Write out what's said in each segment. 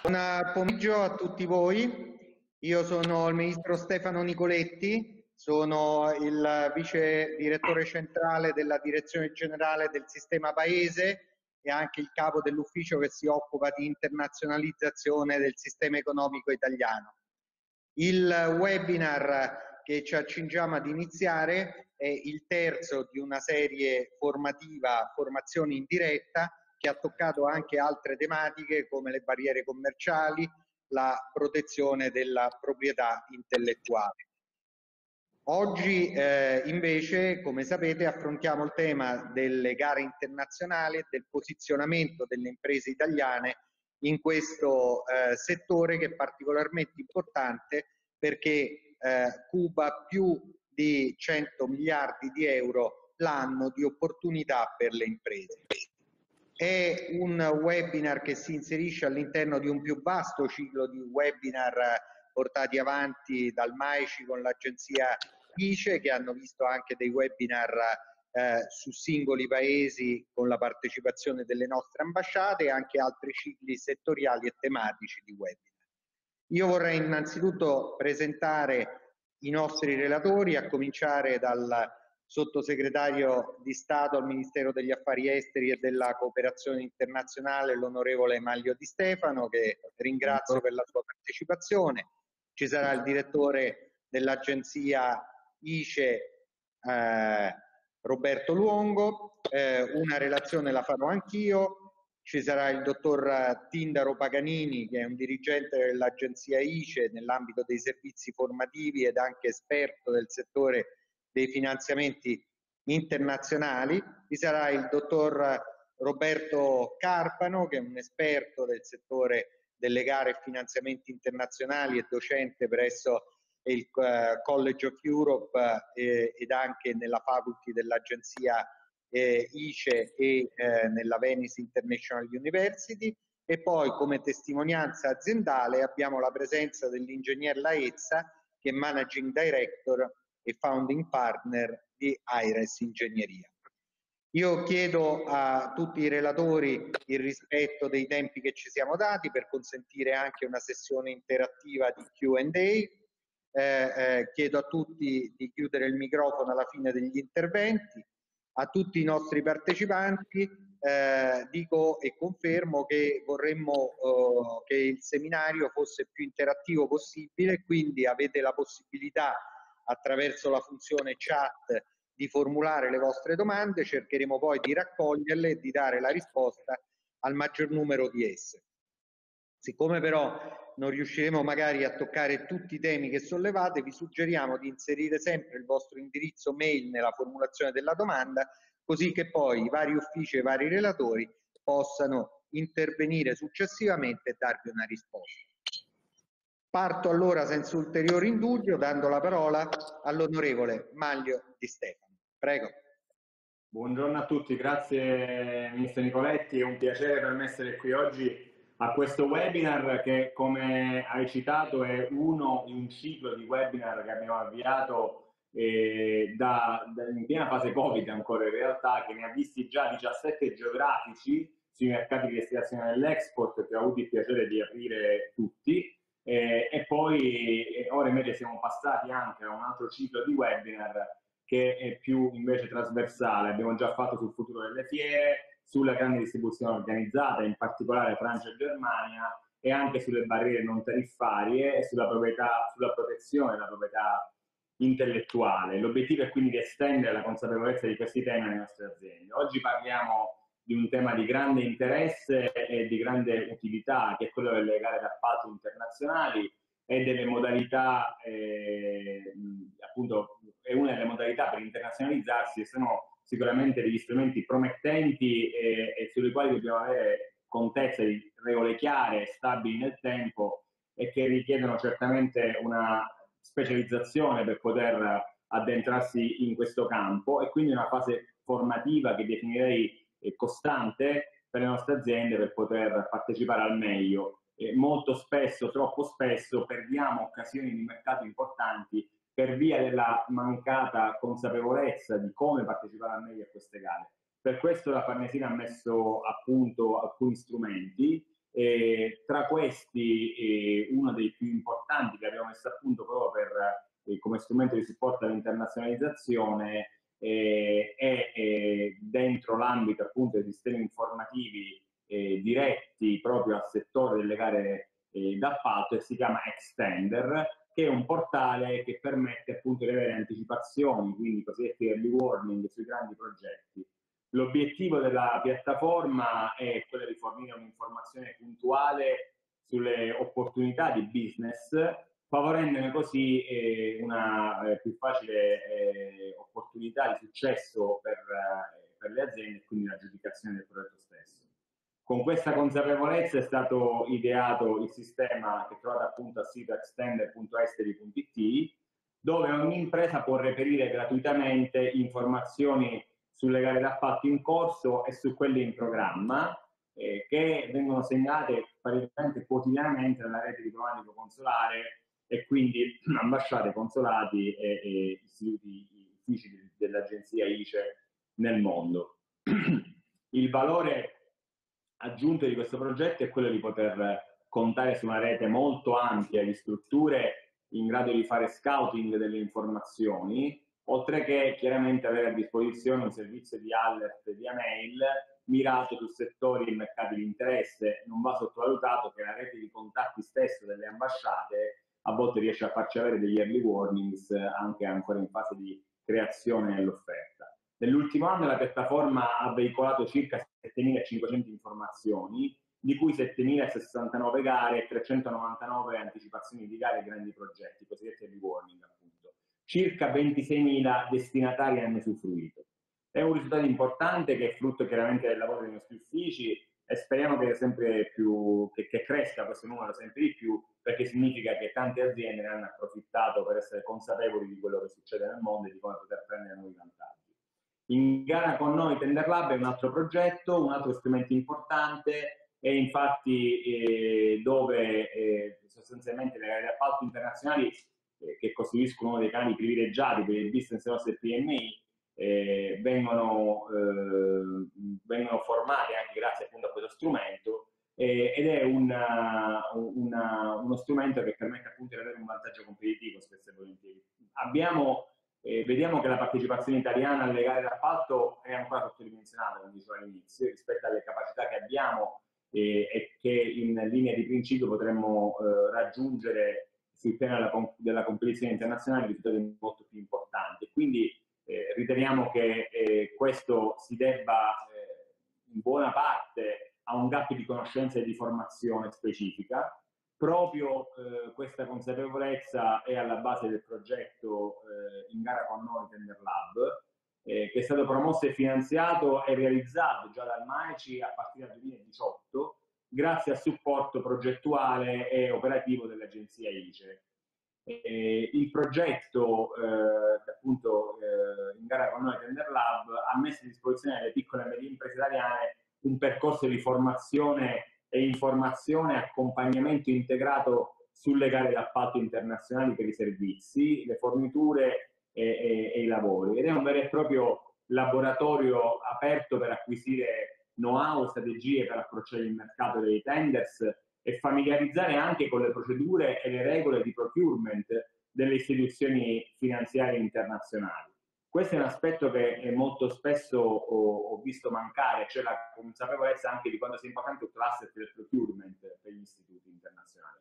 Buon pomeriggio a tutti voi. Io sono il ministro Stefano Nicoletti, sono il vice direttore centrale della direzione generale del sistema paese e anche il capo dell'ufficio che si occupa di internazionalizzazione del sistema economico italiano. Il webinar che ci accingiamo ad iniziare è il terzo di una serie formativa, formazione in diretta, che ha toccato anche altre tematiche come le barriere commerciali, la protezione della proprietà intellettuale. Oggi eh, invece, come sapete, affrontiamo il tema delle gare internazionali e del posizionamento delle imprese italiane in questo eh, settore che è particolarmente importante perché eh, cuba più di 100 miliardi di euro l'anno di opportunità per le imprese. È un webinar che si inserisce all'interno di un più vasto ciclo di webinar portati avanti dal MAECI con l'agenzia ICE che hanno visto anche dei webinar eh, su singoli paesi con la partecipazione delle nostre ambasciate e anche altri cicli settoriali e tematici di webinar. Io vorrei innanzitutto presentare i nostri relatori, a cominciare dal sottosegretario di Stato al Ministero degli Affari Esteri e della Cooperazione Internazionale, l'onorevole Maglio Di Stefano, che ringrazio per la sua partecipazione. Ci sarà il direttore dell'agenzia ICE, eh, Roberto Luongo, eh, una relazione la farò anch'io, ci sarà il dottor Tindaro Paganini che è un dirigente dell'agenzia ICE nell'ambito dei servizi formativi ed anche esperto del settore dei finanziamenti internazionali, vi sarà il dottor Roberto Carpano che è un esperto del settore delle gare e finanziamenti internazionali e docente presso il uh, College of Europe eh, ed anche nella faculty dell'agenzia eh, ICE e eh, nella Venice International University. E poi come testimonianza aziendale abbiamo la presenza dell'ingegner Laezza che è Managing Director e founding partner di IRES Ingegneria. Io chiedo a tutti i relatori il rispetto dei tempi che ci siamo dati per consentire anche una sessione interattiva di Q&A. Eh, eh, chiedo a tutti di chiudere il microfono alla fine degli interventi. A tutti i nostri partecipanti eh, dico e confermo che vorremmo eh, che il seminario fosse più interattivo possibile, quindi avete la possibilità attraverso la funzione chat di formulare le vostre domande, cercheremo poi di raccoglierle e di dare la risposta al maggior numero di esse. Siccome però non riusciremo magari a toccare tutti i temi che sollevate, vi suggeriamo di inserire sempre il vostro indirizzo mail nella formulazione della domanda, così che poi i vari uffici e i vari relatori possano intervenire successivamente e darvi una risposta. Parto allora senza ulteriore indugio dando la parola all'onorevole Maglio Di Stefano. Prego. Buongiorno a tutti, grazie Ministro Nicoletti, è un piacere per me essere qui oggi a questo webinar che come hai citato è uno in un ciclo di webinar che abbiamo avviato eh, da, da, in piena fase Covid ancora in realtà, che ne ha visti già 17 geografici sui mercati di destinazione dell'export che ho avuto il piacere di aprire tutti eh, e poi eh, ora invece siamo passati anche a un altro ciclo di webinar che è più invece trasversale. Abbiamo già fatto sul futuro delle fiere, sulla grande distribuzione organizzata, in particolare Francia e Germania, e anche sulle barriere non tariffarie e sulla, proprietà, sulla protezione della proprietà intellettuale. L'obiettivo è quindi di estendere la consapevolezza di questi temi alle nostre aziende. Oggi parliamo di un tema di grande interesse e di grande utilità, che è quello delle gare d'appalto internazionali e delle modalità, eh, appunto, è una delle modalità per internazionalizzarsi e sono sicuramente degli strumenti promettenti e, e sui quali dobbiamo avere contezza di regole chiare, stabili nel tempo e che richiedono certamente una specializzazione per poter addentrarsi in questo campo e quindi una fase formativa che definirei costante per le nostre aziende per poter partecipare al meglio. E molto spesso, troppo spesso, perdiamo occasioni di mercato importanti per via della mancata consapevolezza di come partecipare al meglio a queste gare. Per questo la Farnesina ha messo a punto alcuni strumenti E tra questi eh, uno dei più importanti che abbiamo messo a punto proprio per, eh, come strumento di supporto all'internazionalizzazione eh, è dentro l'ambito appunto dei sistemi informativi eh, diretti proprio al settore delle gare eh, d'appalto e si chiama Extender, che è un portale che permette appunto di avere anticipazioni, quindi cosiddetti early warning sui grandi progetti. L'obiettivo della piattaforma è quello di fornire un'informazione puntuale sulle opportunità di business, favorendone così eh, una eh, più facile eh, opportunità di successo per, eh, per le aziende e quindi l'aggiudicazione del progetto stesso. Con questa consapevolezza è stato ideato il sistema che trovate appunto al sito extender.esteri.it dove ogni impresa può reperire gratuitamente informazioni sulle gare d'appalto in corso e su quelle in programma eh, che vengono segnalate praticamente quotidianamente nella rete diplomatico-consolare e quindi ambasciate, consolati e, e istituti uffici dell'agenzia ICE nel mondo. Il valore aggiunto di questo progetto è quello di poter contare su una rete molto ampia di strutture in grado di fare scouting delle informazioni, oltre che chiaramente avere a disposizione un servizio di alert via mail mirato su settori e mercati di interesse. Non va sottovalutato che la rete di contatti stesso delle ambasciate a volte riesce a farci avere degli early warnings anche ancora in fase di creazione dell'offerta. Nell'ultimo anno la piattaforma ha veicolato circa 7.500 informazioni, di cui 7.069 gare e 399 anticipazioni di gare e grandi progetti, cosiddetti early warning appunto. Circa 26.000 destinatari hanno usufruito. È un risultato importante che è frutto chiaramente del lavoro dei nostri uffici e speriamo che, sempre più, che, che cresca questo numero sempre di più perché significa che tante aziende ne hanno approfittato per essere consapevoli di quello che succede nel mondo e di come poter prendere nuovi vantaggi. In gara con noi Tender Lab è un altro progetto, un altro strumento importante e infatti eh, dove eh, sostanzialmente le gare di appalto internazionali eh, che costituiscono uno dei canali privilegiati per il business delle nostre PMI eh, vengono, eh, vengono formati anche grazie appunto a questo strumento eh, ed è una, una, uno strumento che permette appunto di avere un vantaggio competitivo spesso e volentieri. Abbiamo vediamo che la partecipazione italiana alle gare d'appalto è ancora sottodimensionata, come dicevo all'inizio, rispetto alle capacità che abbiamo e che in linea di principio potremmo eh, raggiungere sul piano della, della competizione internazionale risultati molto più importanti. Quindi eh, riteniamo che eh, questo si debba eh, in buona parte a un gap di conoscenza e di formazione specifica, Proprio eh, questa consapevolezza è alla base del progetto eh, In gara con noi Tender Lab, che è stato promosso e finanziato e realizzato già dal MAECI a partire dal 2018, grazie al supporto progettuale e operativo dell'agenzia ICE. Il progetto, eh, appunto, eh, In gara con noi Tender Lab, ha messo a disposizione alle piccole e medie imprese italiane un percorso di formazione e informazione e accompagnamento integrato sulle gare d'appalto internazionali per i servizi, le forniture e, e, e, i lavori. Ed è un vero e proprio laboratorio aperto per acquisire know-how strategie per approcciare il mercato dei tenders e familiarizzare anche con le procedure e le regole di procurement delle istituzioni finanziarie internazionali. Questo è un aspetto che molto spesso ho, visto mancare, cioè la consapevolezza anche di quanto sia importante l'asset del procurement per gli istituti internazionali.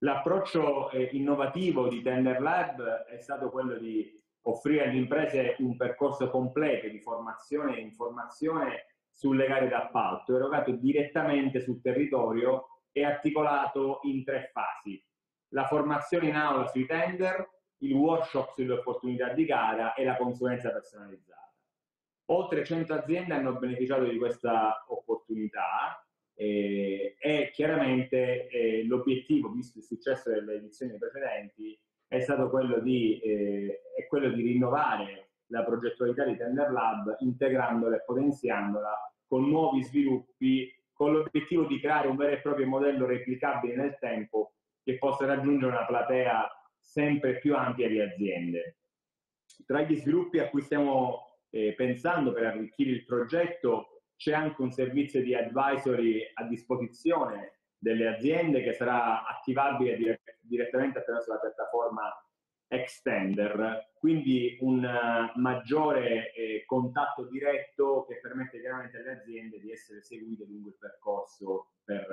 L'approccio eh, innovativo di Tender Lab è stato quello di offrire alle imprese un percorso completo di formazione e informazione sulle gare d'appalto, erogato direttamente sul territorio e articolato in tre fasi. La formazione in aula sui tender, il workshop sulle opportunità di gara e la consulenza personalizzata. Oltre 100 aziende hanno beneficiato di questa opportunità eh, e chiaramente eh, l'obiettivo, visto il successo delle edizioni precedenti, è stato quello di, eh, quello di rinnovare la progettualità di Tender Lab integrandola e potenziandola con nuovi sviluppi con l'obiettivo di creare un vero e proprio modello replicabile nel tempo che possa raggiungere una platea sempre più ampia di aziende. Tra gli sviluppi a cui stiamo eh, pensando per arricchire il progetto c'è anche un servizio di advisory a disposizione delle aziende che sarà attivabile dire direttamente attraverso la piattaforma Extender, quindi un uh, maggiore eh, contatto diretto che permette chiaramente alle aziende di essere seguite lungo il percorso per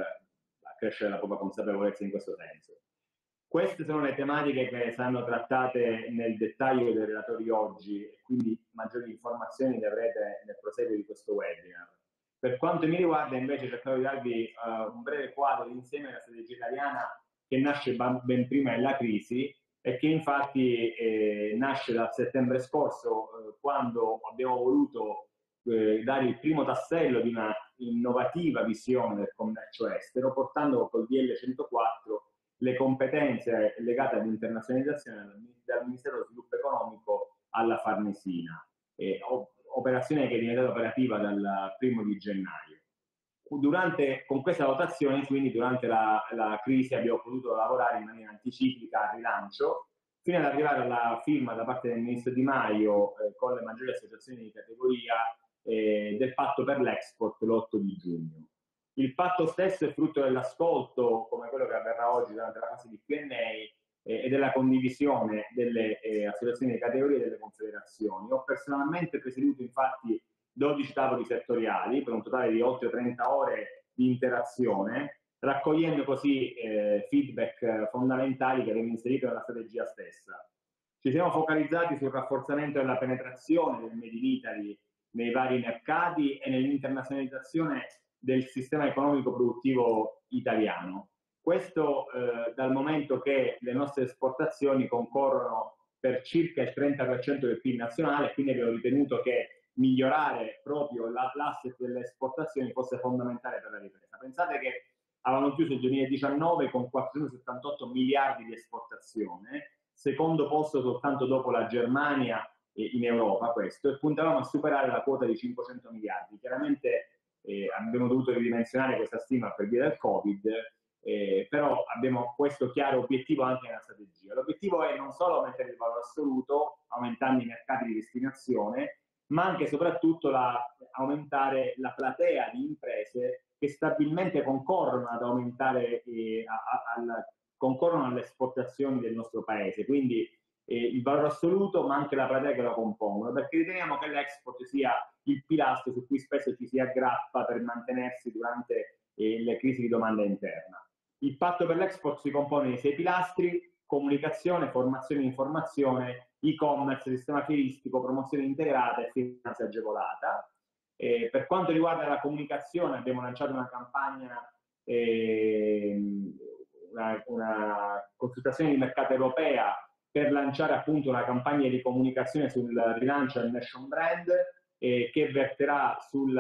accrescere la propria consapevolezza in questo senso. Queste sono le tematiche che saranno trattate nel dettaglio dai relatori oggi, quindi maggiori informazioni le avrete nel proseguo di questo webinar. Per quanto mi riguarda invece cercherò di darvi uh, un breve quadro d'insieme della strategia italiana che nasce ben prima della crisi e che infatti eh, nasce dal settembre scorso eh, quando abbiamo voluto eh, dare il primo tassello di una innovativa visione del commercio estero portando col DL 104 le competenze legate all'internazionalizzazione dal Ministero dello Sviluppo Economico alla Farnesina, eh, operazione che è diventata operativa dal primo di gennaio. Durante, con questa votazione, quindi durante la, la, crisi abbiamo potuto lavorare in maniera anticiclica al rilancio, fino ad arrivare alla firma da parte del Ministro Di Maio eh, con le maggiori associazioni di categoria eh, del patto per l'export l'8 di giugno. Il patto stesso è frutto dell'ascolto, come quello che avverrà oggi durante la fase di Q&A, eh, e della condivisione delle eh, associazioni di categoria e delle confederazioni. Ho personalmente presieduto infatti 12 tavoli settoriali per un totale di oltre 30 ore di interazione, raccogliendo così eh, feedback fondamentali che abbiamo inserito nella strategia stessa. Ci siamo focalizzati sul rafforzamento della penetrazione del Made in Italy nei vari mercati e nell'internazionalizzazione del sistema economico produttivo italiano. Questo eh, dal momento che le nostre esportazioni concorrono per circa il 30% del PIL nazionale, quindi abbiamo ritenuto che migliorare proprio l'asset delle esportazioni fosse fondamentale per la ripresa. Pensate che avevano chiuso il 2019 con 478 miliardi di esportazione, secondo posto soltanto dopo la Germania in Europa questo, e puntavamo a superare la quota di 500 miliardi. Chiaramente eh, abbiamo dovuto ridimensionare questa stima per via del Covid, eh, però abbiamo questo chiaro obiettivo anche nella strategia. L'obiettivo è non solo aumentare il valore assoluto, aumentando i mercati di destinazione, ma anche e soprattutto la, aumentare la platea di imprese che stabilmente concorrono ad aumentare, eh, a, a, concorrono alle esportazioni del nostro paese. Quindi eh, il valore assoluto, ma anche la platea che lo compongono, perché riteniamo che l'export sia il pilastro su cui spesso ci si aggrappa per mantenersi durante eh, le crisi di domanda interna. Il patto per l'export si compone di sei pilastri, comunicazione, formazione e informazione, e-commerce, sistema fieristico, promozione integrata e finanza agevolata. Eh, per quanto riguarda la comunicazione abbiamo lanciato una campagna, eh, una, una consultazione di mercato europea per lanciare appunto una campagna di comunicazione sul rilancio del Nation Brand eh, che verterà sul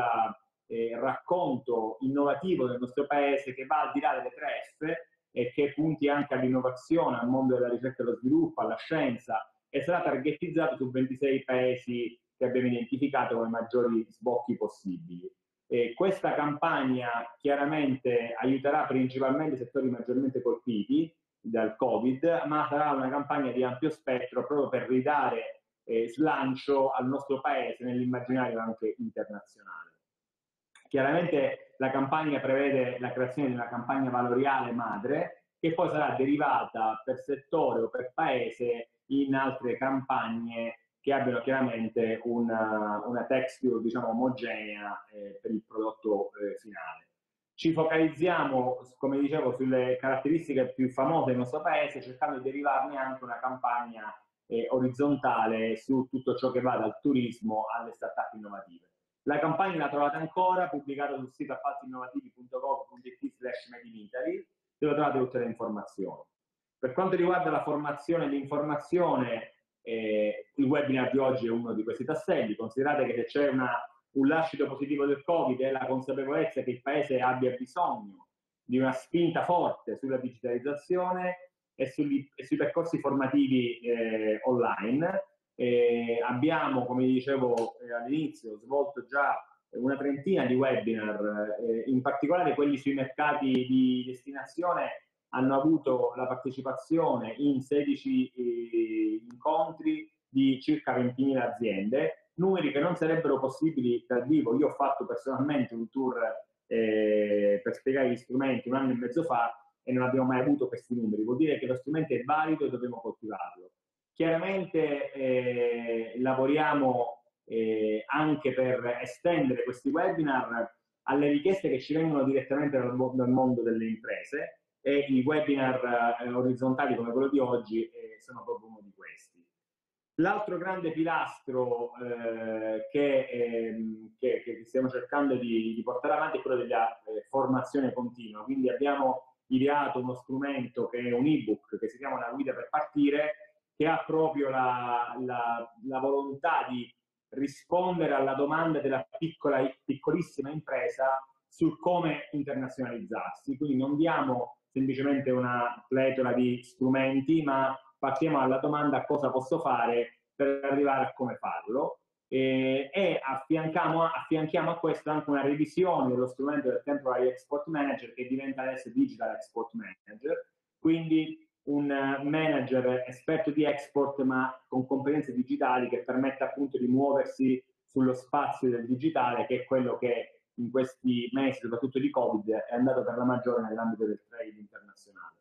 eh, racconto innovativo del nostro paese che va al di là delle tre F e che punti anche all'innovazione, al mondo della ricerca e dello sviluppo, alla scienza e sarà targetizzato su 26 paesi che abbiamo identificato come maggiori sbocchi possibili. E questa campagna chiaramente aiuterà principalmente i settori maggiormente colpiti, dal Covid, ma sarà una campagna di ampio spettro proprio per ridare eh, slancio al nostro paese nell'immaginario anche internazionale. Chiaramente la campagna prevede la creazione di una campagna valoriale madre che poi sarà derivata per settore o per paese in altre campagne che abbiano chiaramente una, una texture diciamo omogenea eh, per il prodotto eh, finale. Ci focalizziamo, come dicevo, sulle caratteristiche più famose del nostro paese, cercando di derivarne anche una campagna eh, orizzontale su tutto ciò che va dal turismo alle start-up innovative. La campagna la trovate ancora, pubblicata sul sito appaltinnovativi.gov.it slash made in Italy, dove trovate tutte le informazioni. Per quanto riguarda la formazione e l'informazione, eh, il webinar di oggi è uno di questi tasselli. Considerate che se c'è una un lascito positivo del Covid è la consapevolezza che il Paese abbia bisogno di una spinta forte sulla digitalizzazione e, sugli, e sui percorsi formativi eh, online. Eh, abbiamo, come dicevo eh, all'inizio, svolto già una trentina di webinar, eh, in particolare quelli sui mercati di destinazione hanno avuto la partecipazione in 16 eh, incontri di circa 20.000 aziende numeri che non sarebbero possibili dal vivo. Io ho fatto personalmente un tour eh, per spiegare gli strumenti un anno e mezzo fa e non abbiamo mai avuto questi numeri. Vuol dire che lo strumento è valido e dobbiamo coltivarlo. Chiaramente eh, lavoriamo eh, anche per estendere questi webinar alle richieste che ci vengono direttamente dal, dal mondo delle imprese e i webinar eh, orizzontali come quello di oggi eh, sono proprio uno di questi. L'altro grande pilastro eh, che, ehm, che, che, stiamo cercando di, di, portare avanti è quello della eh, formazione continua, quindi abbiamo ideato uno strumento che è un ebook che si chiama Una guida per partire, che ha proprio la, la, la volontà di rispondere alla domanda della piccola, piccolissima impresa sul come internazionalizzarsi. Quindi non diamo semplicemente una pletora di strumenti, ma partiamo dalla domanda cosa posso fare per arrivare a come farlo e, e affianchiamo, affianchiamo, a questo anche una revisione dello strumento del Temporary Export Manager che diventa adesso Digital Export Manager, quindi un manager esperto di export ma con competenze digitali che permette appunto di muoversi sullo spazio del digitale che è quello che in questi mesi, soprattutto di Covid, è andato per la maggiore nell'ambito del trade internazionale.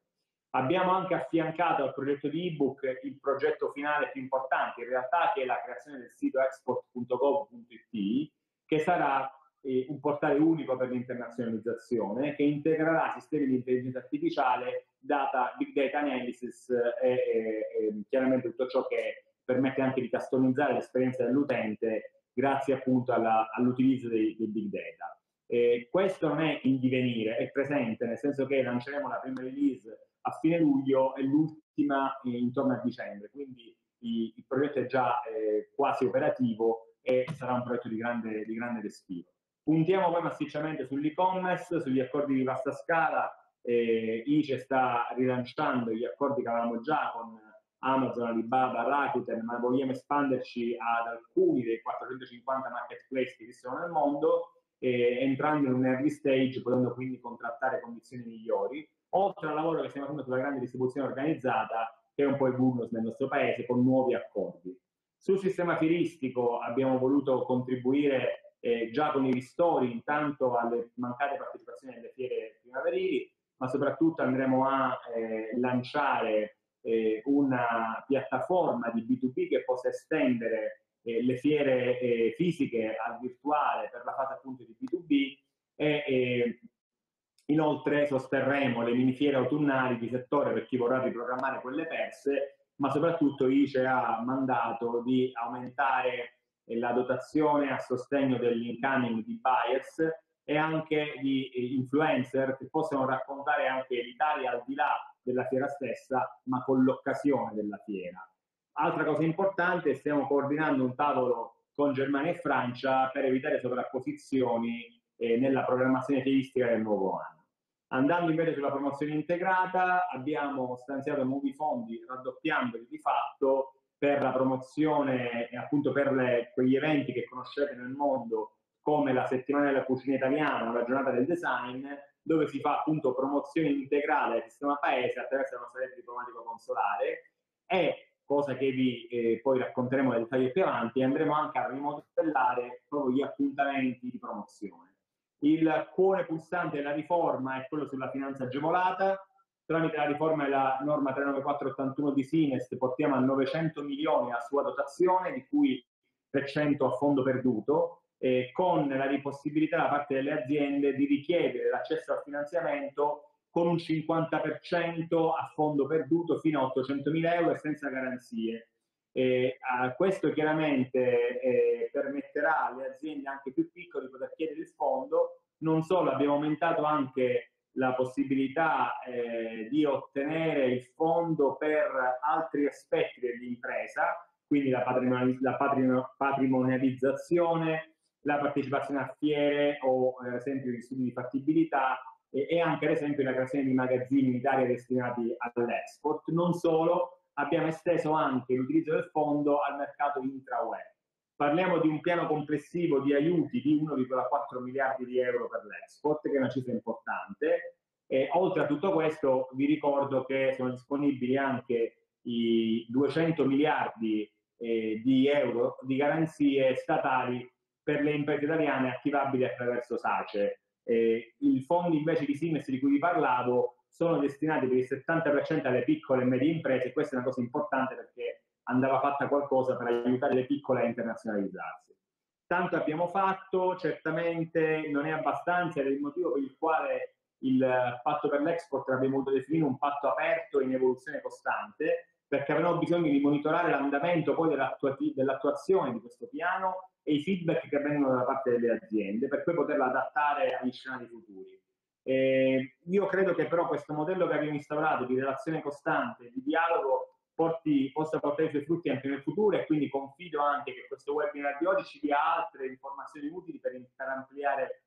Abbiamo anche affiancato al progetto di ebook il progetto finale più importante, in realtà, che è la creazione del sito export.gov.it, che sarà eh, un portale unico per l'internazionalizzazione, che integrerà sistemi di intelligenza artificiale, data, big data analysis e, e, e chiaramente tutto ciò che permette anche di customizzare l'esperienza dell'utente grazie appunto all'utilizzo dei, dei big data. Eh, questo non è in divenire, è presente, nel senso che lanceremo la prima release a fine luglio e l'ultima eh, intorno a dicembre, quindi i, il progetto è già eh, quasi operativo e sarà un progetto di grande, di grande respiro. Puntiamo poi massicciamente sull'e-commerce, sugli accordi di vasta scala, eh, ICE sta rilanciando gli accordi che avevamo già con Amazon, Alibaba, Rakuten, ma vogliamo espanderci ad alcuni dei 450 marketplace che esistono nel mondo, eh, entrando in un early stage, potendo quindi contrattare condizioni migliori oltre al lavoro che stiamo facendo sulla grande distribuzione organizzata, che è un po' il bonus nel nostro paese, con nuovi accordi. Sul sistema fieristico abbiamo voluto contribuire eh, già con i ristori intanto alle mancate partecipazioni alle fiere primaverili, ma soprattutto andremo a eh, lanciare eh, una piattaforma di B2B che possa estendere eh, le fiere eh, fisiche al virtuale per la fase appunto di B2B e Inoltre sosterremo le minifiere autunnali di settore per chi vorrà riprogrammare quelle perse, ma soprattutto ICE ha mandato di aumentare la dotazione a sostegno dell'incoming di buyers e anche di influencer che possano raccontare anche l'Italia al di là della fiera stessa, ma con l'occasione della fiera. Altra cosa importante, stiamo coordinando un tavolo con Germania e Francia per evitare sovrapposizioni eh, nella programmazione fieristica del nuovo anno. Andando invece sulla promozione integrata, abbiamo stanziato nuovi fondi, raddoppiandoli di fatto per la promozione e appunto per le, quegli eventi che conoscete nel mondo come la settimana della cucina italiana la giornata del design, dove si fa appunto promozione integrale del sistema paese attraverso la nostra rete diplomatico consolare e cosa che vi eh, poi racconteremo nei dettagli più avanti, andremo anche a rimodellare proprio gli appuntamenti di promozione. Il cuore pulsante della riforma è quello sulla finanza agevolata. Tramite la riforma della norma 39481 di Sinest portiamo a 900 milioni la sua dotazione, di cui 300 a fondo perduto, eh, con la possibilità da parte delle aziende di richiedere l'accesso al finanziamento con un 50% a fondo perduto fino a 800 mila euro e senza garanzie. Eh, questo chiaramente eh, permetterà alle aziende anche più piccole di poter chiedere il fondo. Non solo, abbiamo aumentato anche la possibilità eh, di ottenere il fondo per altri aspetti dell'impresa, quindi la, patrimoni la patrimonializzazione, la partecipazione a fiere o ad esempio gli studi di fattibilità e anche ad esempio la creazione di magazzini in Italia destinati all'export. Non solo, abbiamo esteso anche l'utilizzo del fondo al mercato intra-web. Parliamo di un piano complessivo di aiuti di 1,4 miliardi di euro per l'export, che è una cifra importante. E oltre a tutto questo, vi ricordo che sono disponibili anche i 200 miliardi eh, di euro di garanzie statali per le imprese italiane attivabili attraverso SACE. Eh, I fondi invece di Siemens di cui vi parlavo sono destinati per il 70% alle piccole e medie imprese e questa è una cosa importante perché andava fatta qualcosa per aiutare le piccole a internazionalizzarsi. Tanto abbiamo fatto, certamente non è abbastanza ed è il motivo per il quale il patto per l'export l'abbiamo voluto definire un patto aperto in evoluzione costante, perché avremo bisogno di monitorare l'andamento poi dell'attuazione di questo piano e i feedback che vengono da parte delle aziende, per poi poterlo adattare agli scenari futuri. Eh, io credo che però questo modello che abbiamo instaurato di relazione costante, di dialogo, porti, possa portare i suoi frutti anche nel futuro e quindi confido anche che questo webinar di oggi ci dia altre informazioni utili per, per ampliare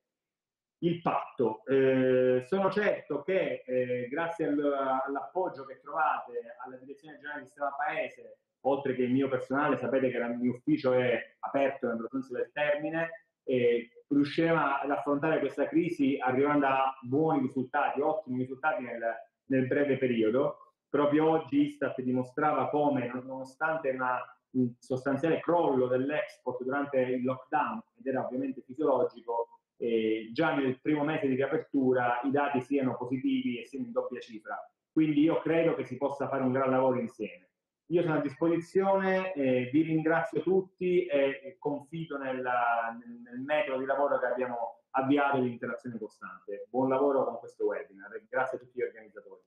il patto. Eh, sono certo che eh, grazie al, all'appoggio che trovate alla Direzione Generale del Sistema Paese, oltre che il mio personale, sapete che il mio ufficio è aperto nel senso del termine, e riusciremo ad affrontare questa crisi arrivando a buoni risultati, ottimi risultati nel, nel breve periodo Proprio oggi Istat dimostrava come, nonostante una, un sostanziale crollo dell'export durante il lockdown, ed era ovviamente fisiologico, eh, già nel primo mese di riapertura i dati siano positivi e siano in doppia cifra. Quindi io credo che si possa fare un gran lavoro insieme. Io sono a disposizione, eh, vi ringrazio tutti e confido nel, nel, nel, metodo di lavoro che abbiamo avviato di interazione costante. Buon lavoro con questo webinar e grazie a tutti gli organizzatori.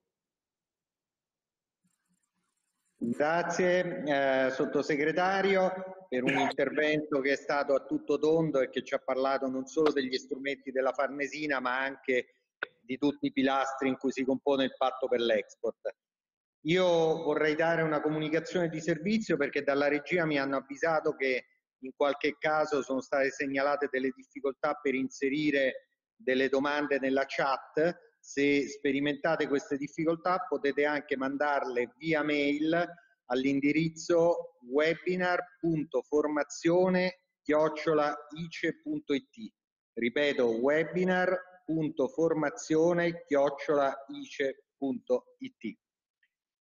Grazie eh, sottosegretario per un intervento che è stato a tutto tondo e che ci ha parlato non solo degli strumenti della Farnesina ma anche di tutti i pilastri in cui si compone il patto per l'export. Io vorrei dare una comunicazione di servizio perché dalla regia mi hanno avvisato che in qualche caso sono state segnalate delle difficoltà per inserire delle domande nella chat se sperimentate queste difficoltà potete anche mandarle via mail all'indirizzo webinar.formazione-ice.it. Ripeto, webinar.formazione-ice.it.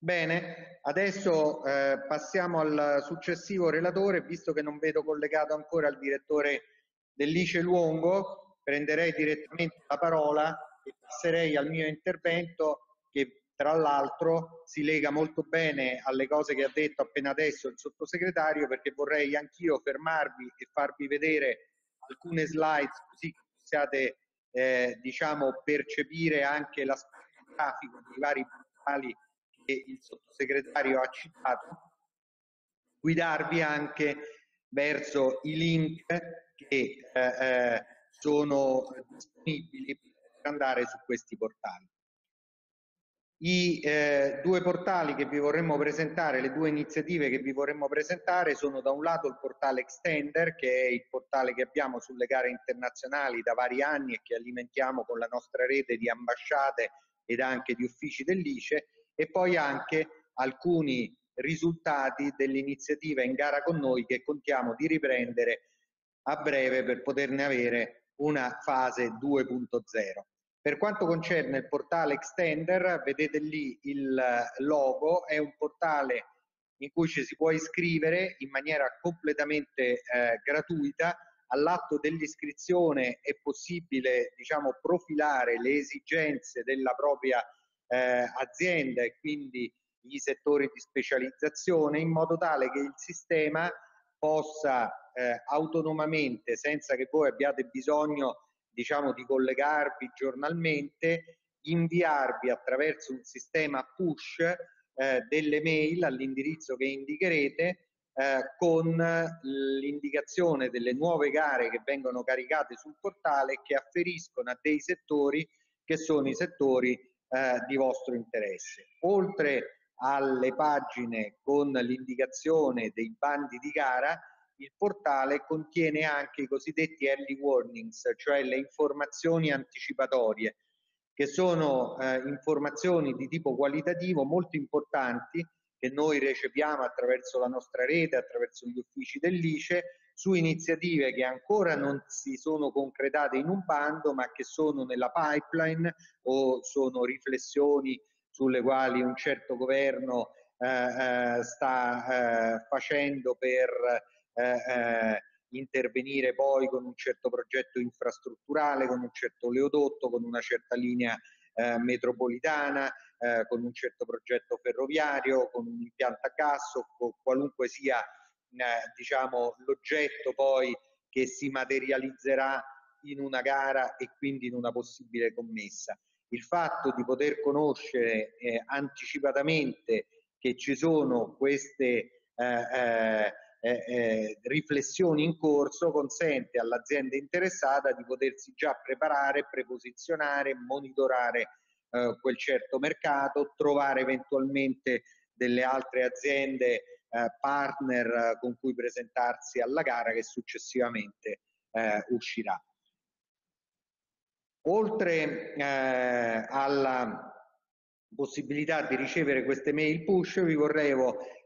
Bene, adesso eh, passiamo al successivo relatore, visto che non vedo collegato ancora il direttore dell'ICE Luongo, prenderei direttamente la parola passerei al mio intervento che tra l'altro si lega molto bene alle cose che ha detto appena adesso il sottosegretario perché vorrei anch'io fermarvi e farvi vedere alcune slide così possiate eh, diciamo percepire anche l'aspetto grafico dei vari portali che il sottosegretario ha citato. Guidarvi anche verso i link che eh, eh, sono disponibili andare su questi portali. I eh, due portali che vi vorremmo presentare, le due iniziative che vi vorremmo presentare sono da un lato il portale Extender, che è il portale che abbiamo sulle gare internazionali da vari anni e che alimentiamo con la nostra rete di ambasciate ed anche di uffici dell'ICE, e poi anche alcuni risultati dell'iniziativa in gara con noi che contiamo di riprendere a breve per poterne avere una fase 2.0. Per quanto concerne il portale Extender, vedete lì il logo, è un portale in cui ci si può iscrivere in maniera completamente eh, gratuita. All'atto dell'iscrizione è possibile diciamo, profilare le esigenze della propria eh, azienda e quindi i settori di specializzazione in modo tale che il sistema possa eh, autonomamente, senza che voi abbiate bisogno diciamo, di collegarvi giornalmente, inviarvi attraverso un sistema push eh, delle mail all'indirizzo che indicherete eh, con l'indicazione delle nuove gare che vengono caricate sul portale che afferiscono a dei settori che sono i settori eh, di vostro interesse. Oltre alle pagine con l'indicazione dei bandi di gara, il portale contiene anche i cosiddetti early warnings, cioè le informazioni anticipatorie, che sono eh, informazioni di tipo qualitativo molto importanti che noi recepiamo attraverso la nostra rete, attraverso gli uffici dell'ICE, su iniziative che ancora non si sono concretate in un bando, ma che sono nella pipeline o sono riflessioni sulle quali un certo governo eh, sta facendo per intervenire poi con un certo progetto infrastrutturale, con un certo oleodotto, con una certa linea metropolitana, eh, con un certo progetto ferroviario, con un impianto a gas o qualunque sia eh, diciamo, l'oggetto poi che si materializzerà in una gara e quindi in una possibile commessa. Il fatto di poter conoscere eh, anticipatamente che ci sono queste eh, eh, eh, riflessioni in corso consente all'azienda interessata di potersi già preparare, preposizionare, monitorare eh, quel certo mercato, trovare eventualmente delle altre aziende eh, partner con cui presentarsi alla gara che successivamente uscirà. Oltre alla possibilità di ricevere queste mail push vi vorrei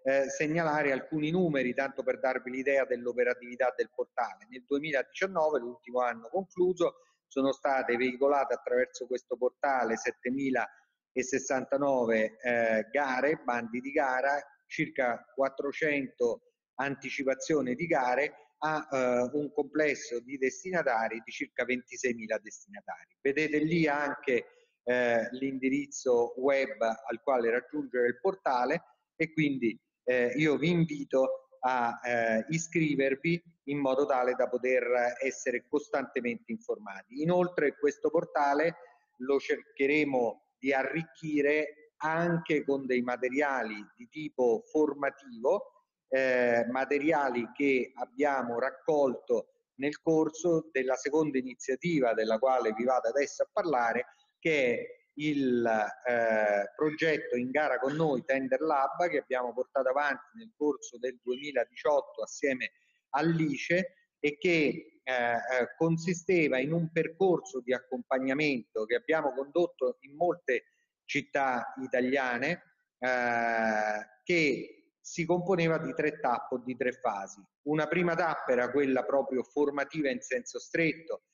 eh, segnalare alcuni numeri tanto per darvi l'idea dell'operatività del portale. Nel 2019, l'ultimo anno concluso, sono state veicolate attraverso questo portale 7069 eh, gare, bandi di gara, circa 400 anticipazioni di gare a eh, un complesso di destinatari di circa 26.000 destinatari. Vedete lì anche eh, l'indirizzo web al quale raggiungere il portale e quindi eh, io vi invito a eh, iscrivervi in modo tale da poter essere costantemente informati. Inoltre questo portale lo cercheremo di arricchire anche con dei materiali di tipo formativo, eh, materiali che abbiamo raccolto nel corso della seconda iniziativa della quale vi vado adesso a parlare, che è il eh, progetto in gara con noi Tender Lab che abbiamo portato avanti nel corso del 2018 assieme all'ICE e che eh, eh, consisteva in un percorso di accompagnamento che abbiamo condotto in molte città italiane eh, che si componeva di tre tappe o di tre fasi. Una prima tappa era quella proprio formativa in senso stretto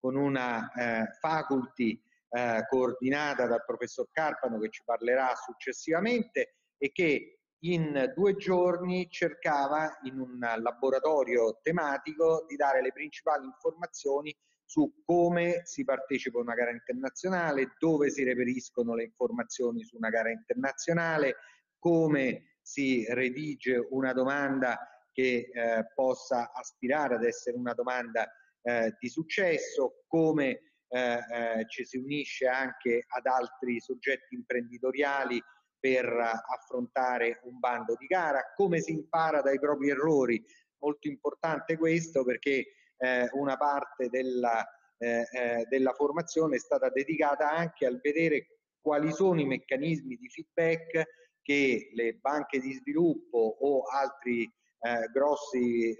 con una eh, faculty eh, coordinata dal professor Carpano che ci parlerà successivamente e che in due giorni cercava in un laboratorio tematico di dare le principali informazioni su come si partecipa a una gara internazionale, dove si reperiscono le informazioni su una gara internazionale, come si redige una domanda che eh, possa aspirare ad essere una domanda eh, di successo, come eh, eh, ci si unisce anche ad altri soggetti imprenditoriali per affrontare un bando di gara, come si impara dai propri errori, molto importante questo perché eh, una parte della, eh, eh, della formazione è stata dedicata anche al vedere quali sono i meccanismi di feedback che le banche di sviluppo o altri eh, grossi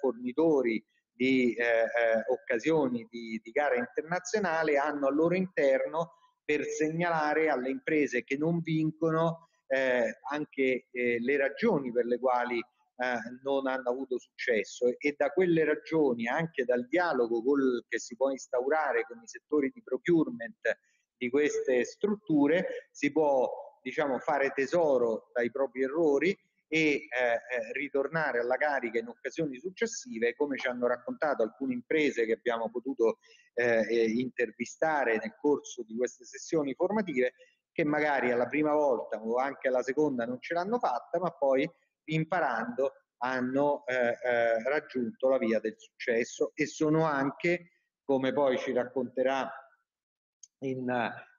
fornitori di eh, eh, occasioni di, di, gara internazionale hanno al loro interno per segnalare alle imprese che non vincono eh, anche eh, le ragioni per le quali eh, non hanno avuto successo. E, da quelle ragioni, anche dal dialogo col, che si può instaurare con i settori di procurement di queste strutture, si può diciamo, fare tesoro dai propri errori e eh, eh, ritornare alla carica in occasioni successive, come ci hanno raccontato alcune imprese che abbiamo potuto eh, eh, intervistare nel corso di queste sessioni formative, che magari alla prima volta o anche alla seconda non ce l'hanno fatta, ma poi imparando hanno eh, eh, raggiunto la via del successo. E sono anche, come poi ci racconterà in,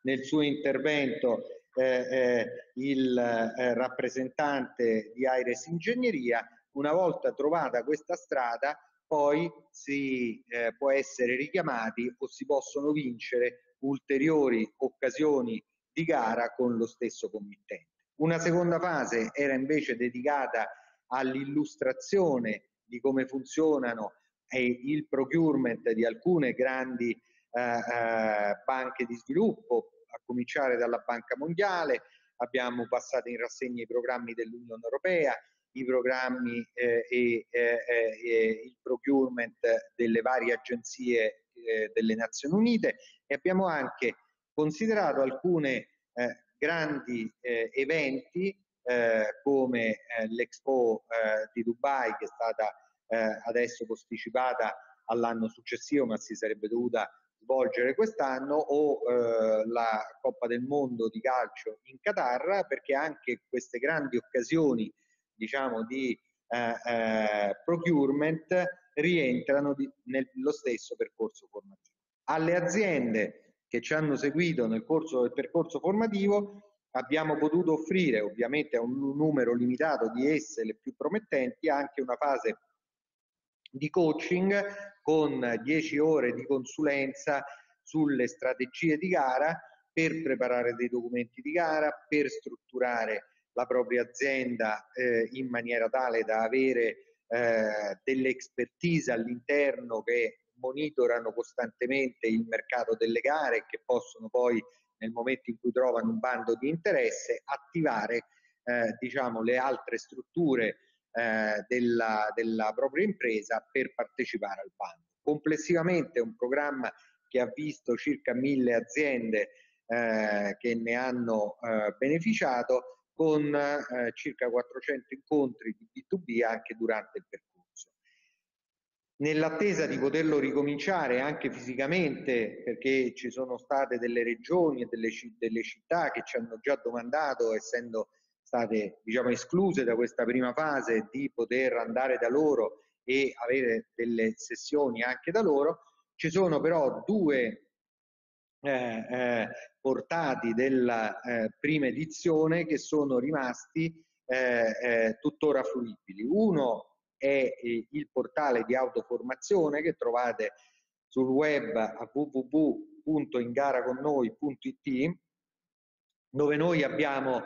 nel suo intervento il eh, rappresentante di Aires Ingegneria, una volta trovata questa strada poi si eh, può essere richiamati o si possono vincere ulteriori occasioni di gara con lo stesso committente. Una seconda fase era invece dedicata all'illustrazione di come funzionano eh, il procurement di alcune grandi eh, eh, banche di sviluppo, a cominciare dalla Banca Mondiale, abbiamo passato in rassegna i programmi dell'Unione Europea, i programmi eh, e, eh, eh, il procurement delle varie agenzie eh, delle Nazioni Unite e abbiamo anche considerato alcuni eh, grandi eh, eventi come l'Expo di Dubai che è stata adesso posticipata all'anno successivo ma si sarebbe dovuta svolgere quest'anno o eh, la Coppa del Mondo di calcio in Qatar perché anche queste grandi occasioni diciamo di eh, procurement rientrano di, nello stesso percorso formativo. Alle aziende che ci hanno seguito nel corso del percorso formativo abbiamo potuto offrire ovviamente a un numero limitato di esse, le più promettenti, anche una fase di coaching con 10 ore di consulenza sulle strategie di gara per preparare dei documenti di gara, per strutturare la propria azienda eh, in maniera tale da avere eh, delle expertise all'interno che monitorano costantemente il mercato delle gare e che possono poi nel momento in cui trovano un bando di interesse attivare eh, diciamo, le altre strutture eh, della, della propria impresa per partecipare al bando. Complessivamente è un programma che ha visto circa mille aziende eh, che ne hanno eh, beneficiato con eh, circa 400 incontri di B2B anche durante il percorso. Nell'attesa di poterlo ricominciare anche fisicamente, perché ci sono state delle regioni e delle, delle città che ci hanno già domandato, essendo state diciamo, escluse da questa prima fase, di poter andare da loro e avere delle sessioni anche da loro, ci sono però due eh, eh, portati della eh, prima edizione che sono rimasti eh, eh, tuttora fruibili. Uno è il portale di autoformazione che trovate sul web a www.ingaraconnoi.it dove noi abbiamo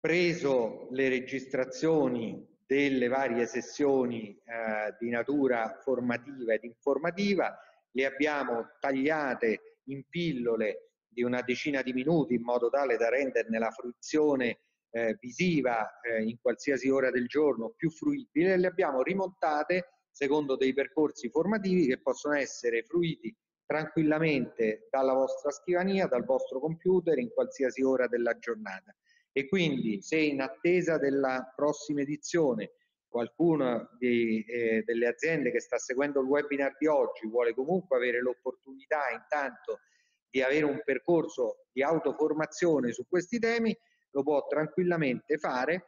preso le registrazioni delle varie sessioni eh, di natura formativa ed informativa, le abbiamo tagliate in pillole di una decina di minuti in modo tale da renderne la fruizione eh, visiva eh, in qualsiasi ora del giorno più fruibile, le abbiamo rimontate secondo dei percorsi formativi che possono essere fruiti tranquillamente dalla vostra scrivania, dal vostro computer in qualsiasi ora della giornata. E quindi se in attesa della prossima edizione qualcuna di, eh, delle aziende che sta seguendo il webinar di oggi vuole comunque avere l'opportunità intanto di avere un percorso di autoformazione su questi temi, lo può tranquillamente fare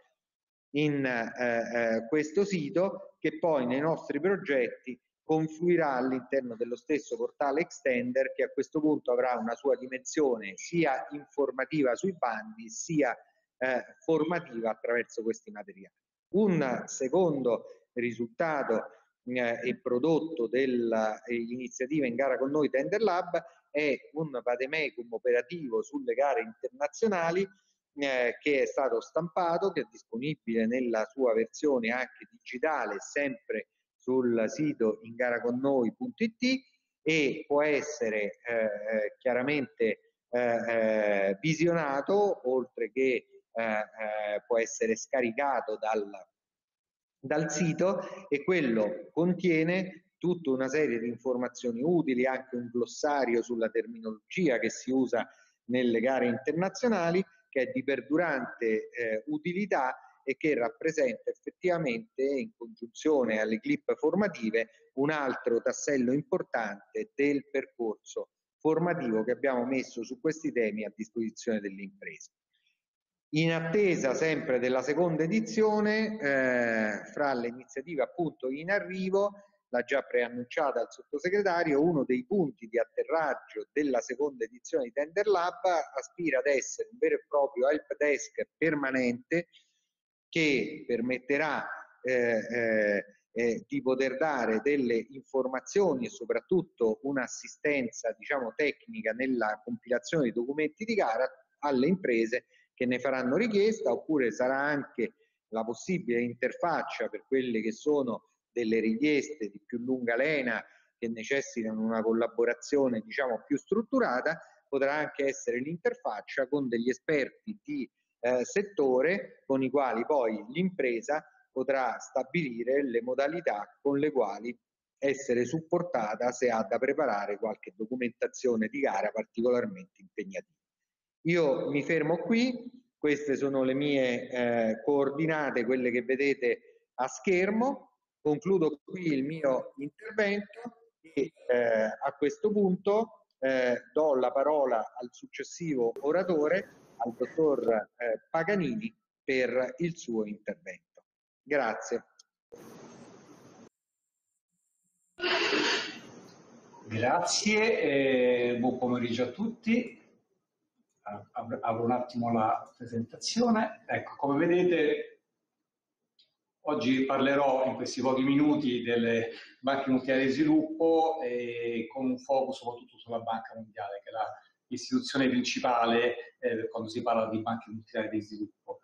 in eh, eh, questo sito che poi nei nostri progetti confluirà all'interno dello stesso portale Extender che a questo punto avrà una sua dimensione sia informativa sui bandi sia eh, formativa attraverso questi materiali. Un secondo risultato eh, e prodotto dell'iniziativa in gara con noi Tender Lab è un vademecum operativo sulle gare internazionali eh, che è stato stampato, che è disponibile nella sua versione anche digitale, sempre sul sito ingaraconnoi.it e può essere eh, eh chiaramente eh, eh, visionato, oltre che eh, può essere scaricato dal, dal sito e quello contiene tutta una serie di informazioni utili, anche un glossario sulla terminologia che si usa nelle gare internazionali che è di perdurante eh, utilità e che rappresenta effettivamente in congiunzione alle clip formative un altro tassello importante del percorso formativo che abbiamo messo su questi temi a disposizione delle imprese. In attesa sempre della seconda edizione, eh, fra le iniziative appunto in arrivo, l'ha già preannunciata il sottosegretario, uno dei punti di atterraggio della seconda edizione di Tender Lab aspira ad essere un vero e proprio help desk permanente che permetterà eh, eh, eh, di poter dare delle informazioni e soprattutto un'assistenza diciamo, tecnica nella compilazione dei documenti di gara alle imprese che ne faranno richiesta oppure sarà anche la possibile interfaccia per quelle che sono delle richieste di più lunga lena che necessitano una collaborazione diciamo più strutturata, potrà anche essere l'interfaccia con degli esperti di eh, settore con i quali poi l'impresa potrà stabilire le modalità con le quali essere supportata se ha da preparare qualche documentazione di gara particolarmente impegnativa. Io mi fermo qui, Queste sono le mie eh, coordinate, quelle che vedete a schermo. Concludo qui il mio intervento e eh, a questo punto eh, do la parola al successivo oratore, al dottor eh, Paganini, per il suo intervento. Grazie. Grazie, eh, buon pomeriggio a tutti. Apro un attimo la presentazione. Ecco, come vedete, oggi parlerò in questi pochi minuti delle banche mondiali di sviluppo e con un focus soprattutto sulla Banca Mondiale, che è l'istituzione principale eh, quando si parla di banche multilaterali di sviluppo.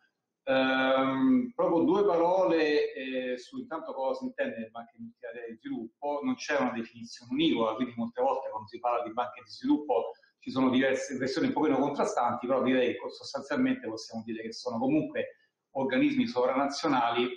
Um, proprio due parole eh, su intanto cosa si intende per banche multilaterali di sviluppo. Non c'è una definizione univoca, quindi molte volte quando si parla di banche di sviluppo ci sono diverse versioni un pochino contrastanti, però direi che sostanzialmente possiamo dire che sono comunque organismi sovranazionali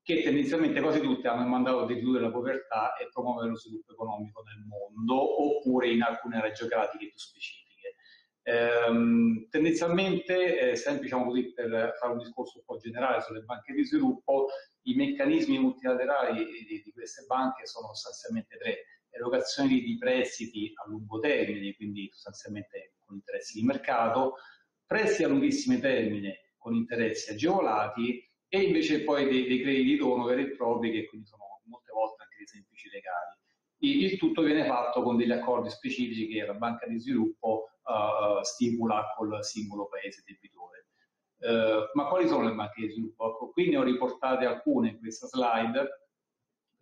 che tendenzialmente quasi tutte hanno il mandato di ridurre la povertà e promuovere lo sviluppo economico nel mondo, oppure in alcune aree geografiche più specifiche. Ehm, tendenzialmente, eh, sempre diciamo così, per fare un discorso un po' generale sulle banche di sviluppo, i meccanismi multilaterali di, di queste banche sono sostanzialmente tre. Erogazioni di prestiti a lungo termine, quindi sostanzialmente con interessi di mercato, prestiti a lunghissimo termine con interessi agevolati e invece poi dei, dei crediti di dono veri e propri che quindi sono molte volte anche dei semplici legali. Il tutto viene fatto con degli accordi specifici che la banca di sviluppo uh, stipula col singolo paese debitore. Uh, ma quali sono le banche di sviluppo? Ecco, qui ne ho riportate alcune in questa slide,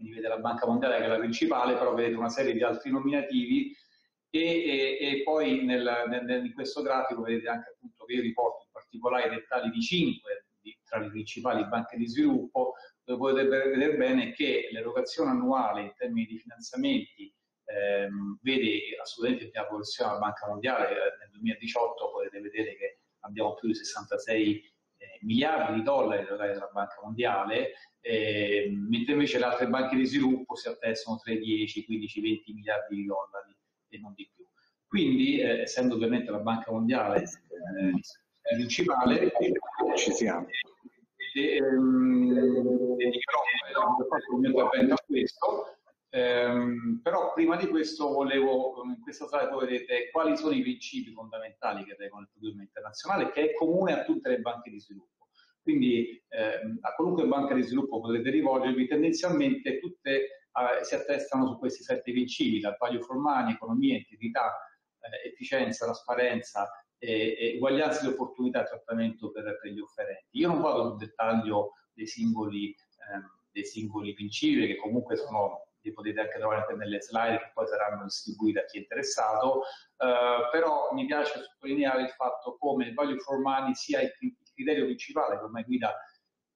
quindi vedete la Banca Mondiale che è la principale, però vedete una serie di altri nominativi e, e, e poi nel, nel, in questo grafico vedete anche appunto che io riporto in particolare i dettagli di cinque di, tra le principali banche di sviluppo, dove potete vedere bene che l'erogazione annuale in termini di finanziamenti ehm, vede assolutamente prima posizione la Banca Mondiale, eh, nel 2018 potete vedere che abbiamo più di 66 eh, miliardi di dollari erogati dalla Banca Mondiale, eh, mentre invece le altre banche di sviluppo si attestano tra i 10, 15, 20 miliardi di dollari e non di più. Quindi, eh, essendo ovviamente la Banca Mondiale eh, principale, ci siamo. Ehm, dedicherò il mio intervento a questo Ehm, però prima di questo volevo, in questa slide voi vedete quali sono i principi fondamentali che regolano il procurement internazionale, che è comune a tutte le banche di sviluppo. Quindi ehm, a qualunque banca di sviluppo potrete rivolgervi, tendenzialmente tutte eh, si attestano su questi sette principi, dal value for money, economia, integrità, eh, efficienza, trasparenza, e, e uguaglianza di opportunità e trattamento per, per, gli offerenti. Io non vado nel dettaglio dei singoli, ehm, dei singoli principi, che comunque sono li potete anche trovare nelle slide che poi saranno distribuite a chi è interessato, eh, però mi piace sottolineare il fatto come il value for money sia il, il criterio principale che ormai guida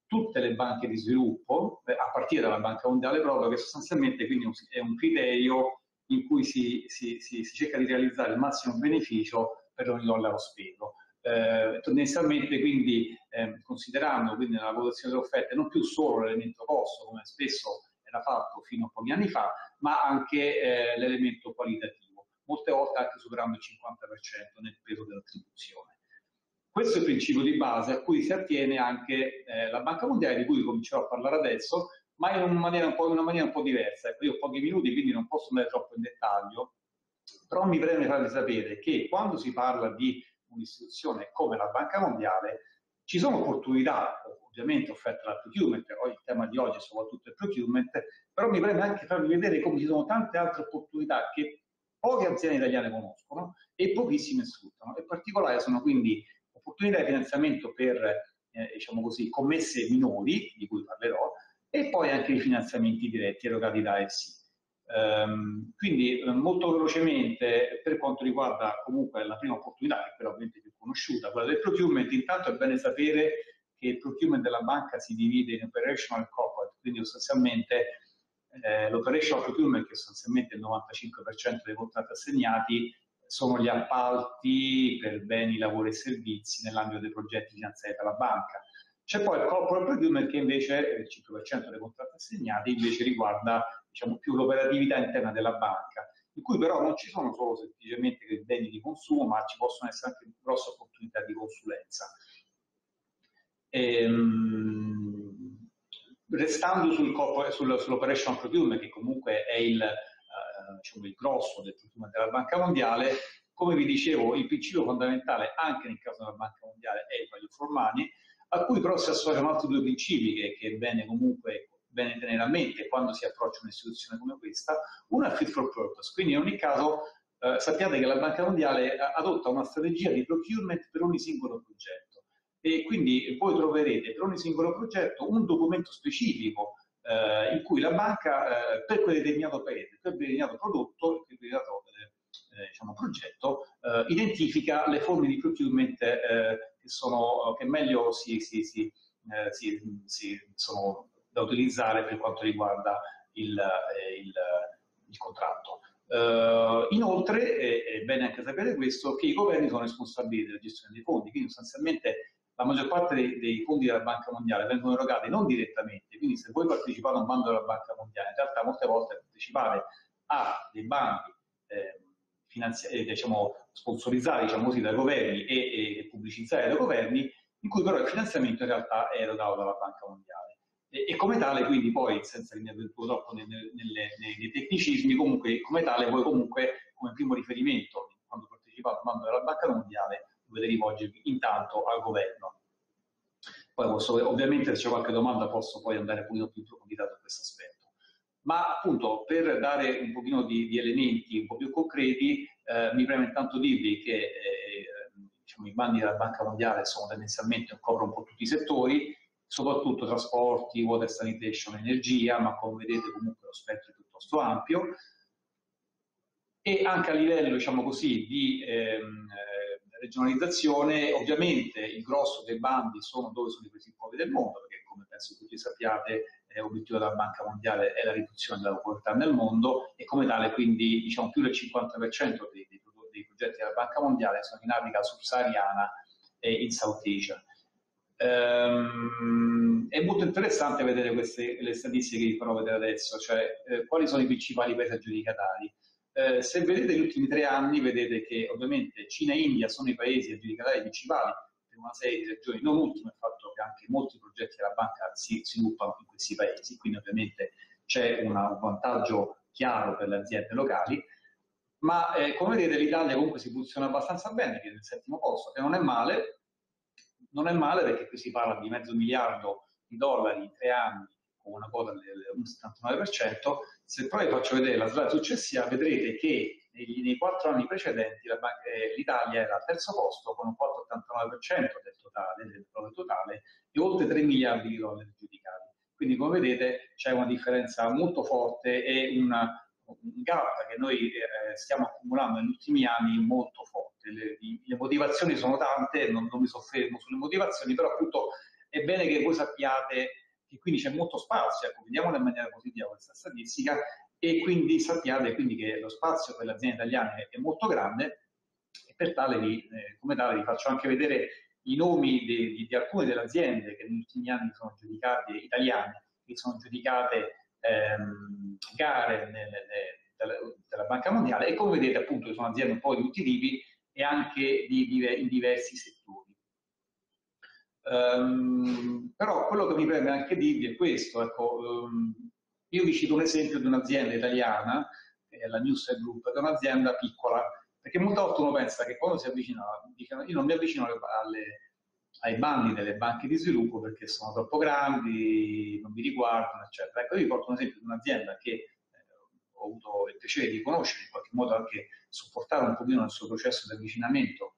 tutte le banche di sviluppo, eh, a partire dalla Banca Mondiale proprio, che sostanzialmente quindi è un criterio in cui si, si, si, si cerca di realizzare il massimo beneficio per ogni dollaro speso. Eh, tendenzialmente quindi eh, considerando quindi nella valutazione delle offerte non più solo l'elemento costo come spesso era fatto fino a pochi anni fa, ma anche eh, l'elemento qualitativo, molte volte anche superando il 50% nel peso dell'attribuzione. Questo è il principio di base a cui si attiene anche eh, la Banca Mondiale, di cui comincerò a parlare adesso, ma in una maniera un po', maniera un po diversa. Io ho pochi minuti, quindi non posso andare troppo in dettaglio, però mi preme farvi sapere che quando si parla di un'istituzione come la Banca Mondiale, ci sono opportunità, ovviamente offerte dal procurement, il tema di oggi è soprattutto il procurement, però mi preme anche farvi vedere come ci sono tante altre opportunità che poche aziende italiane conoscono e pochissime sfruttano. In particolare sono quindi opportunità di finanziamento per, eh, diciamo così, commesse minori, di cui parlerò, e poi anche i finanziamenti diretti erogati da EFSI. Um, quindi eh, molto velocemente per quanto riguarda comunque la prima opportunità, che è quella ovviamente più conosciuta, quella del procurement, intanto è bene sapere che il procurement della banca si divide in operational corporate, quindi sostanzialmente eh, l'operational procurement, che è sostanzialmente il 95% dei contratti assegnati, sono gli appalti per beni, lavori e servizi nell'ambito dei progetti finanziati dalla banca. C'è poi il corporate procurement che invece, il 5% dei contratti assegnati, invece riguarda diciamo, più l'operatività interna della banca, in cui però non ci sono solo semplicemente beni di consumo, ma ci possono essere anche grosse opportunità di consulenza. Ehm, restando sul sul, sull'operational procurement, che comunque è il, eh, diciamo, il grosso del procurement della Banca Mondiale, come vi dicevo, il principio fondamentale anche nel caso della Banca Mondiale è il value for money, a cui però si associano altri due principi che, che è bene comunque bene tenere a mente quando si approccia un'istituzione come questa. Uno è fit for purpose, quindi in ogni caso eh, sappiate che la Banca Mondiale adotta una strategia di procurement per ogni singolo progetto e quindi voi troverete per ogni singolo progetto un documento specifico eh, in cui la banca eh, per quel determinato paese, per quel determinato prodotto, per quel determinato eh, diciamo, progetto, eh, identifica le forme di procurement eh, che, sono, che meglio si, si, si, si, sono da utilizzare per quanto riguarda il, il, il contratto. Uh, inoltre, è, è, bene anche sapere questo, che i governi sono responsabili della gestione dei fondi, quindi sostanzialmente la maggior parte dei, dei, fondi della Banca Mondiale vengono erogati non direttamente, quindi se voi partecipate a un bando della Banca Mondiale, in realtà molte volte partecipate a dei bandi eh, eh, diciamo, sponsorizzati diciamo così, dai governi e, e, pubblicizzati dai governi, in cui però il finanziamento in realtà è erogato dalla Banca Mondiale. E, e come tale, quindi poi, senza avventure troppo nei, tecnicismi, comunque come tale voi comunque come primo riferimento, quando partecipate al bando della Banca Mondiale, dovete rivolgervi intanto al governo. Poi posso, ovviamente se c'è qualche domanda posso poi andare un pochino più approfondita su questo aspetto. Ma appunto per dare un pochino di, di elementi un po' più concreti, eh, mi preme intanto dirvi che eh, diciamo, i bandi della Banca Mondiale sono tendenzialmente, coprono un po' tutti i settori, soprattutto trasporti, water sanitation, energia, ma come vedete comunque lo spettro è piuttosto ampio. E anche a livello, diciamo così, di ehm, regionalizzazione, ovviamente il grosso dei bandi sono dove sono i paesi poveri del mondo, perché come penso tutti sappiate, l'obiettivo della Banca Mondiale è la riduzione della povertà nel mondo e come tale quindi diciamo più del 50% dei, dei, dei progetti della Banca Mondiale sono in Africa subsahariana e in South Asia. Um, è molto interessante vedere queste le statistiche che vi farò vedere adesso, cioè eh, quali sono i principali paesi aggiudicatari. Eh, se vedete gli ultimi tre anni, vedete che ovviamente Cina e India sono i paesi aggiudicatari principali. Per una serie di ragioni, non ultimo il fatto che anche molti progetti della banca si sviluppano in questi paesi, quindi ovviamente c'è un vantaggio chiaro per le aziende locali, ma eh, come vedete l'Italia comunque si posiziona abbastanza bene, che è nel settimo posto, che non è male, non è male perché qui si parla di mezzo miliardo di dollari in tre anni con una quota del 79%, se poi faccio vedere la slide successiva vedrete che negli, nei quattro anni precedenti eh, l'Italia era al terzo posto con un quota 89% del totale, del prodotto totale e oltre 3 miliardi di dollari giudicati. Quindi come vedete c'è una differenza molto forte e una, un gap che noi eh, stiamo accumulando negli ultimi anni molto forte. Le, le motivazioni sono tante, non, non mi soffermo sulle motivazioni, però appunto è bene che voi sappiate che quindi c'è molto spazio, ecco, vediamola in maniera positiva questa statistica, e quindi sappiate quindi che lo spazio per le aziende italiane è molto grande e per tale vi, eh, come tale vi faccio anche vedere i nomi di, di, di, alcune delle aziende che negli ultimi anni sono giudicate italiane, che sono giudicate ehm, gare nelle, nelle, della, Banca Mondiale e come vedete appunto sono aziende un po' di tutti i tipi e anche di, in diversi settori. Um, però quello che mi preme anche dirvi è questo, ecco, um, io vi cito un esempio di un'azienda italiana, è la Newside Group, che è un'azienda piccola, perché molte volte uno pensa che quando si avvicina, dicono, io non mi avvicino alle, alle, ai bandi delle banche di sviluppo perché sono troppo grandi, non mi riguardano, eccetera. Ecco, io vi porto un esempio di un'azienda che eh, ho avuto il piacere di conoscere, in qualche modo anche supportare un pochino nel suo processo di avvicinamento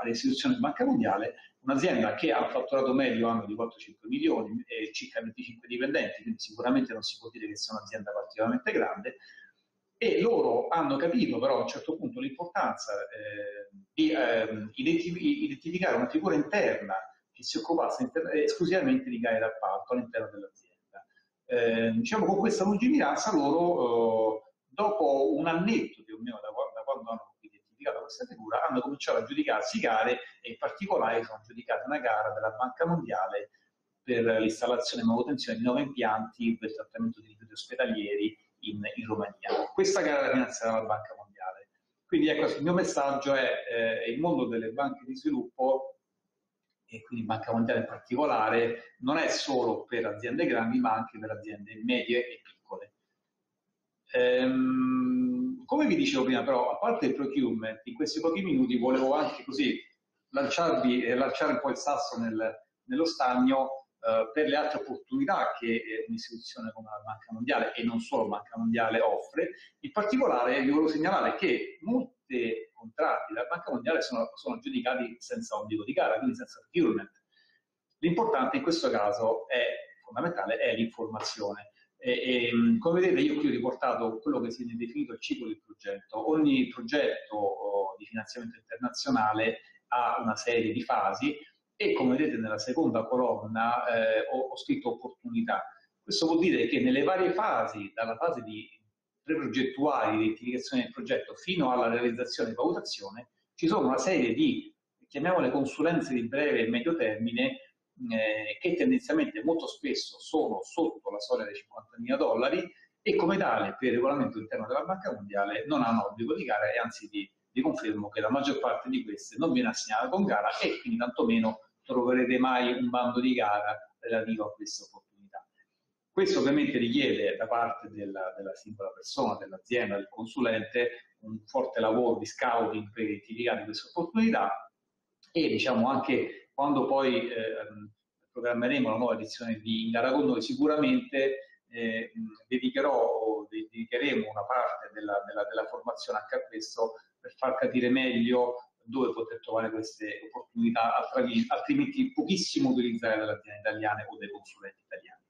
alle istituzioni di Banca Mondiale, un'azienda che ha un fatturato medio anno di 4-5 milioni e circa 25 dipendenti, quindi sicuramente non si può dire che sia un'azienda particolarmente grande, e loro hanno capito però a un certo punto l'importanza eh, di eh, identificare una figura interna che si occupasse esclusivamente di gare d'appalto all'interno dell'azienda. Eh, diciamo con questa lungimiranza loro, eh, dopo un annetto più o meno da, da quando hanno identificato questa figura, hanno cominciato a giudicarsi gare e in particolare sono giudicate una gara della Banca Mondiale per l'installazione e manutenzione di nuovi impianti per il trattamento di rifiuti ospedalieri in, in Romania. Questa gara è finanziata dalla Banca Mondiale. Quindi ecco, il mio messaggio è eh, il mondo delle banche di sviluppo, e quindi Banca Mondiale in particolare, non è solo per aziende grandi, ma anche per aziende medie e piccole. Ehm, come vi dicevo prima, però, a parte il procurement, in questi pochi minuti volevo anche così lanciarvi, eh, lanciare un po' il sasso nel, nello stagno eh, per le altre opportunità che eh, un'istituzione come la Banca Mondiale e non solo Banca Mondiale offre. In particolare vi volevo segnalare che molti contratti della Banca Mondiale sono, sono giudicati senza obbligo di gara, quindi senza procurement. L'importante in questo caso è fondamentale è l'informazione. E, e, come vedete io qui ho riportato quello che si è definito il ciclo del progetto. Ogni progetto oh, di finanziamento internazionale ha una serie di fasi e come vedete nella seconda colonna eh, ho, ho, scritto opportunità. Questo vuol dire che nelle varie fasi, dalla fase di preprogettuale, di identificazione del progetto fino alla realizzazione e valutazione, ci sono una serie di, chiamiamole consulenze di breve e medio termine, eh, che tendenzialmente molto spesso sono sotto la soglia dei 50.000 dollari e come tale per il regolamento interno della Banca Mondiale non hanno obbligo di gara e anzi di vi confermo che la maggior parte di queste non viene assegnata con gara e quindi tantomeno troverete mai un bando di gara relativo a queste opportunità. Questo ovviamente richiede da parte della, della singola persona, dell'azienda, del consulente, un forte lavoro di scouting per identificare queste opportunità e diciamo anche quando poi eh, programmeremo la nuova edizione di In gara con noi sicuramente eh, dedicherò, dedicheremo una parte della, della, della formazione anche a questo per far capire meglio dove poter trovare queste opportunità, altrimenti pochissimo utilizzate dalle aziende italiane o dai consulenti italiani.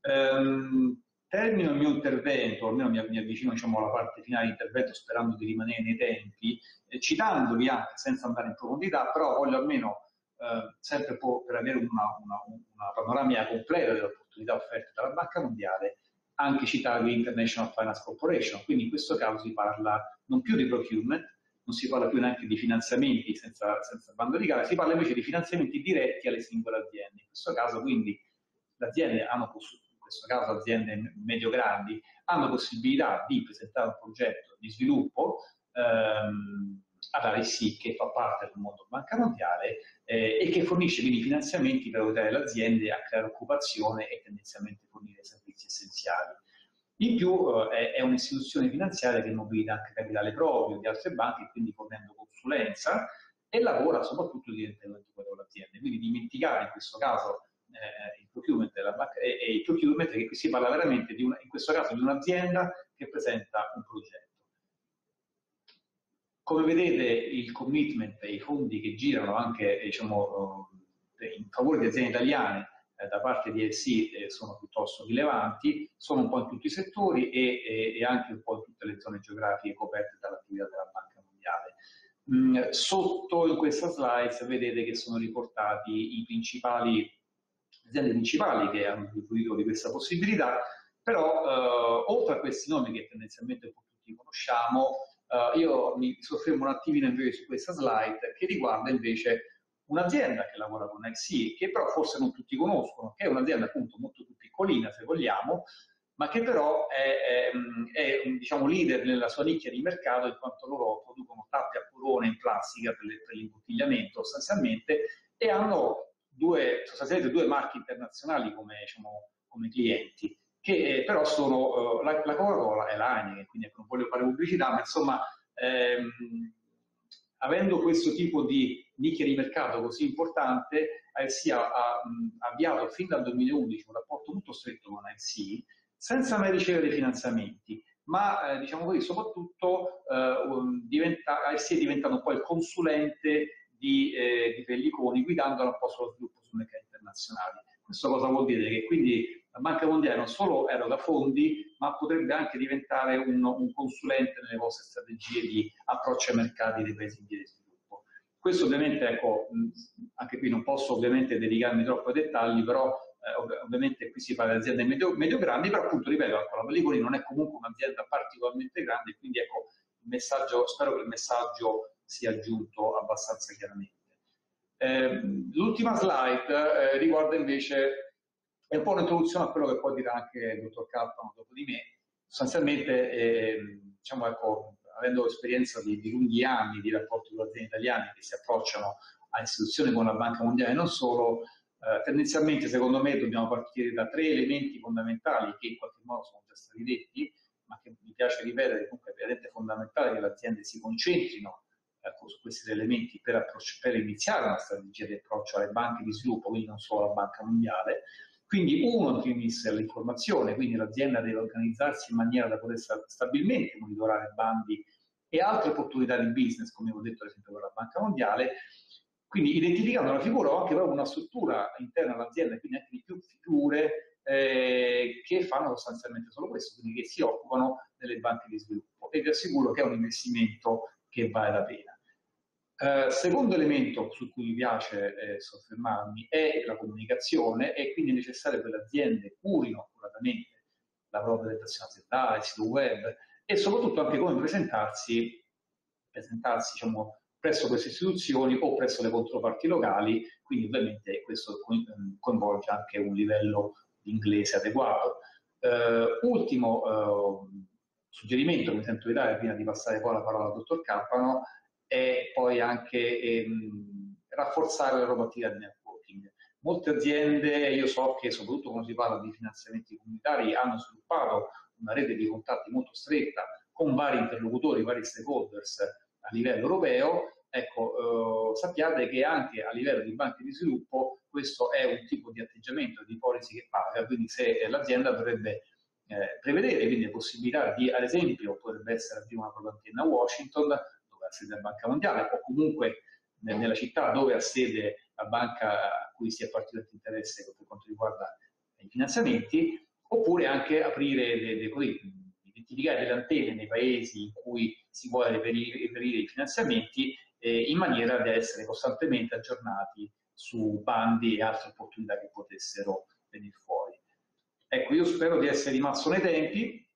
Ehm, termino il mio intervento, almeno mi, mi avvicino diciamo, alla parte finale dell'intervento sperando di rimanere nei tempi, eh, citandovi anche senza andare in profondità, però voglio almeno eh, sempre per avere una, una, una panoramica completa delle opportunità offerte dalla Banca Mondiale, anche citavi International Finance Corporation, quindi in questo caso si parla non più di procurement, non si parla più neanche di finanziamenti senza, senza bando di gara, si parla invece di finanziamenti diretti alle singole aziende. In questo caso quindi le aziende hanno, in questo caso aziende medio-grandi, hanno possibilità di presentare un progetto di sviluppo ehm, ad RSI che fa parte del mondo banca mondiale eh, e che fornisce quindi finanziamenti per aiutare le aziende a creare occupazione e tendenzialmente fornire servizi essenziali. In più eh, è un'istituzione finanziaria che mobilita anche capitale proprio di altre banche, quindi fornendo consulenza e lavora soprattutto direttamente con le aziende. Quindi dimenticare in questo caso eh, il procurement della banca e, e, il procurement che si parla veramente una, in questo caso di un'azienda che presenta un progetto. Come vedete il commitment e i fondi che girano anche diciamo, eh, in favore di aziende italiane eh, da parte di ESI eh, sono piuttosto rilevanti, sono un po' in tutti i settori e, e, anche un po' in tutte le zone geografiche coperte dall'attività della Banca Mondiale. Mm, sotto in questa slide vedete che sono riportati i principali aziende principali che hanno fruito di questa possibilità, però eh, oltre a questi nomi che tendenzialmente tutti conosciamo, Uh, io mi soffermo un attimino invece su questa slide che riguarda invece un'azienda che lavora con XC, che però forse non tutti conoscono, che è un'azienda appunto molto più piccolina se vogliamo, ma che però è, è, è diciamo, leader nella sua nicchia di mercato in quanto loro producono tappe a colone in plastica per, per l'imbottigliamento sostanzialmente e hanno due, sostanzialmente due marchi internazionali come, diciamo, come clienti che eh, però sono uh, la, la Coca-Cola e la Heineken, quindi ecco, non voglio fare pubblicità, ma insomma, ehm, avendo questo tipo di nicchia di mercato così importante, IFC ha, ha mh, avviato fin dal 2011 un rapporto molto stretto con IFC, senza mai ricevere finanziamenti, ma eh, diciamo così, soprattutto eh, diventa, IFC è diventato un po' il consulente di, eh, di Pelliconi, guidandolo un po' sullo sviluppo sul mercato internazionale. Questo cosa vuol dire? Che quindi la Banca Mondiale non solo eroga fondi, ma potrebbe anche diventare un, un consulente nelle vostre strategie di approccio ai mercati dei paesi in via di sviluppo. Questo ovviamente, ecco, anche qui non posso ovviamente dedicarmi troppo ai dettagli, però eh, ovviamente qui si parla di aziende medio, medio grandi, però appunto ripeto, ecco, la Pellicoli non è comunque un'azienda particolarmente grande, quindi ecco, il messaggio, spero che il messaggio sia giunto abbastanza chiaramente. Eh, l'ultima slide eh, riguarda invece è un po' un'introduzione a quello che poi dirà anche il dottor Carpano dopo di me. Sostanzialmente, eh, diciamo, ecco, avendo esperienza di, di, lunghi anni di rapporti con aziende italiane che si approcciano a istituzioni come la Banca Mondiale e non solo, eh, tendenzialmente secondo me dobbiamo partire da tre elementi fondamentali che in qualche modo sono già stati detti, ma che mi piace ripetere, comunque è veramente fondamentale che le aziende si concentrino ecco, su questi elementi per, per iniziare una strategia di approccio alle banche di sviluppo, quindi non solo alla Banca Mondiale. Quindi uno, in primis, è l'informazione, quindi l'azienda deve organizzarsi in maniera da poter stabilmente monitorare bandi e altre opportunità di business, come ho detto ad esempio per la Banca Mondiale, quindi identificando una figura o anche proprio una struttura interna all'azienda, quindi anche di più figure eh, che fanno sostanzialmente solo questo, quindi che si occupano delle banche di sviluppo. E vi assicuro che è un investimento che vale la pena. Eh, secondo elemento su cui mi piace eh, soffermarmi è la comunicazione e quindi è necessario che le aziende curino accuratamente la propria presentazione aziendale, il sito web e soprattutto anche come presentarsi, presentarsi diciamo, presso queste istituzioni o presso le controparti locali, quindi ovviamente questo coinvolge anche un livello di inglese adeguato. Uh, ultimo uh, suggerimento che mi sento di dare prima di passare poi la parola al dottor Campano è poi anche ehm, rafforzare la attività di networking. Molte aziende, io so che soprattutto quando si parla di finanziamenti comunitari, hanno sviluppato una rete di contatti molto stretta con vari interlocutori, vari stakeholders a livello europeo. Ecco, eh, sappiate che anche a livello di banche di sviluppo questo è un tipo di atteggiamento, di policy che paga, quindi se l'azienda dovrebbe eh, prevedere quindi la possibilità di, ad esempio, potrebbe essere aprire una propria antenna a Washington, sede della Banca Mondiale o comunque nella città dove ha sede la banca a cui si è particolare interesse per quanto riguarda i finanziamenti, oppure anche aprire, le, così, identificare delle antenne nei paesi in cui si vuole reperire, reperire i finanziamenti eh, in maniera da essere costantemente aggiornati su bandi e altre opportunità che potessero venire fuori. Ecco, io spero di essere rimasto nei tempi,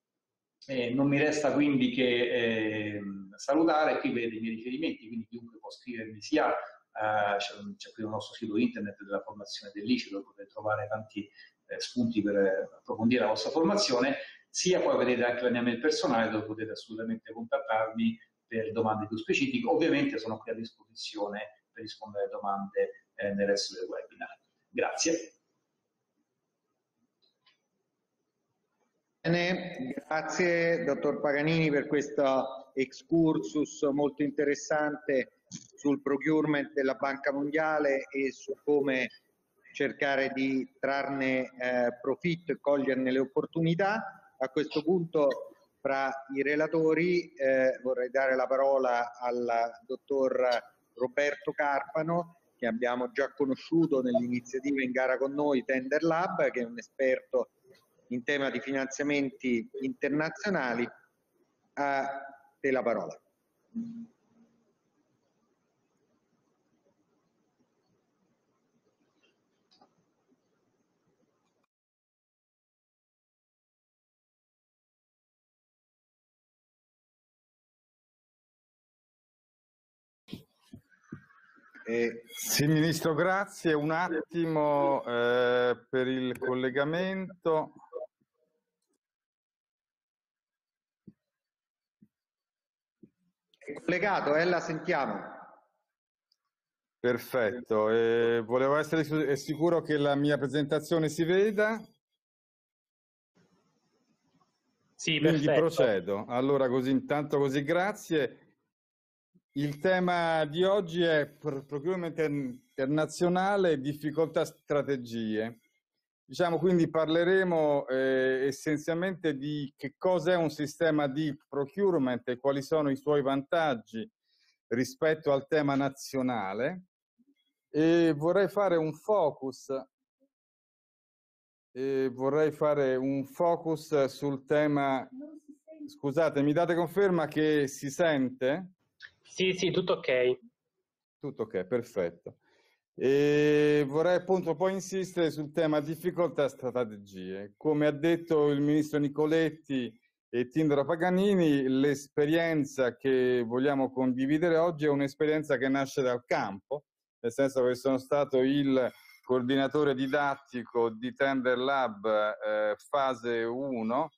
eh, non mi resta quindi che eh, salutare, qui vedete i miei riferimenti, quindi chiunque può scrivermi sia, eh, c'è, qui il nostro sito internet della formazione dell'ICE dove potete trovare tanti eh, spunti per approfondire la vostra formazione, sia poi vedete anche la mia mail personale dove potete assolutamente contattarmi per domande più specifiche. Ovviamente sono qui a disposizione per rispondere alle domande eh, nel resto del webinar. Grazie. Bene, grazie dottor Paganini per questo excursus molto interessante sul procurement della Banca Mondiale e su come cercare di trarne eh, profitto e coglierne le opportunità. A questo punto fra i relatori eh, vorrei dare la parola al dottor Roberto Carpano che abbiamo già conosciuto nell'iniziativa in gara con noi Tender Lab che è un esperto in tema di finanziamenti internazionali. A te la parola. Eh, sì, Ministro, grazie. Un attimo eh, per il collegamento. È collegato, eh, la sentiamo. Perfetto, eh, volevo essere sicuro che la mia presentazione si veda. Sì, Quindi perfetto. procedo. Allora, così intanto così grazie. Il tema di oggi è procurement internazionale e difficoltà strategie. Diciamo quindi parleremo eh, essenzialmente di che cosa è un sistema di procurement e quali sono i suoi vantaggi rispetto al tema nazionale e vorrei fare un focus vorrei fare un focus sul tema scusate mi date conferma che si sente? Sì, sì, tutto ok. Tutto ok, perfetto. E vorrei appunto poi insistere sul tema difficoltà e strategie. Come ha detto il ministro Nicoletti e Tindra Paganini, l'esperienza che vogliamo condividere oggi è un'esperienza che nasce dal campo, nel senso che sono stato il coordinatore didattico di Tender Lab eh, fase 1,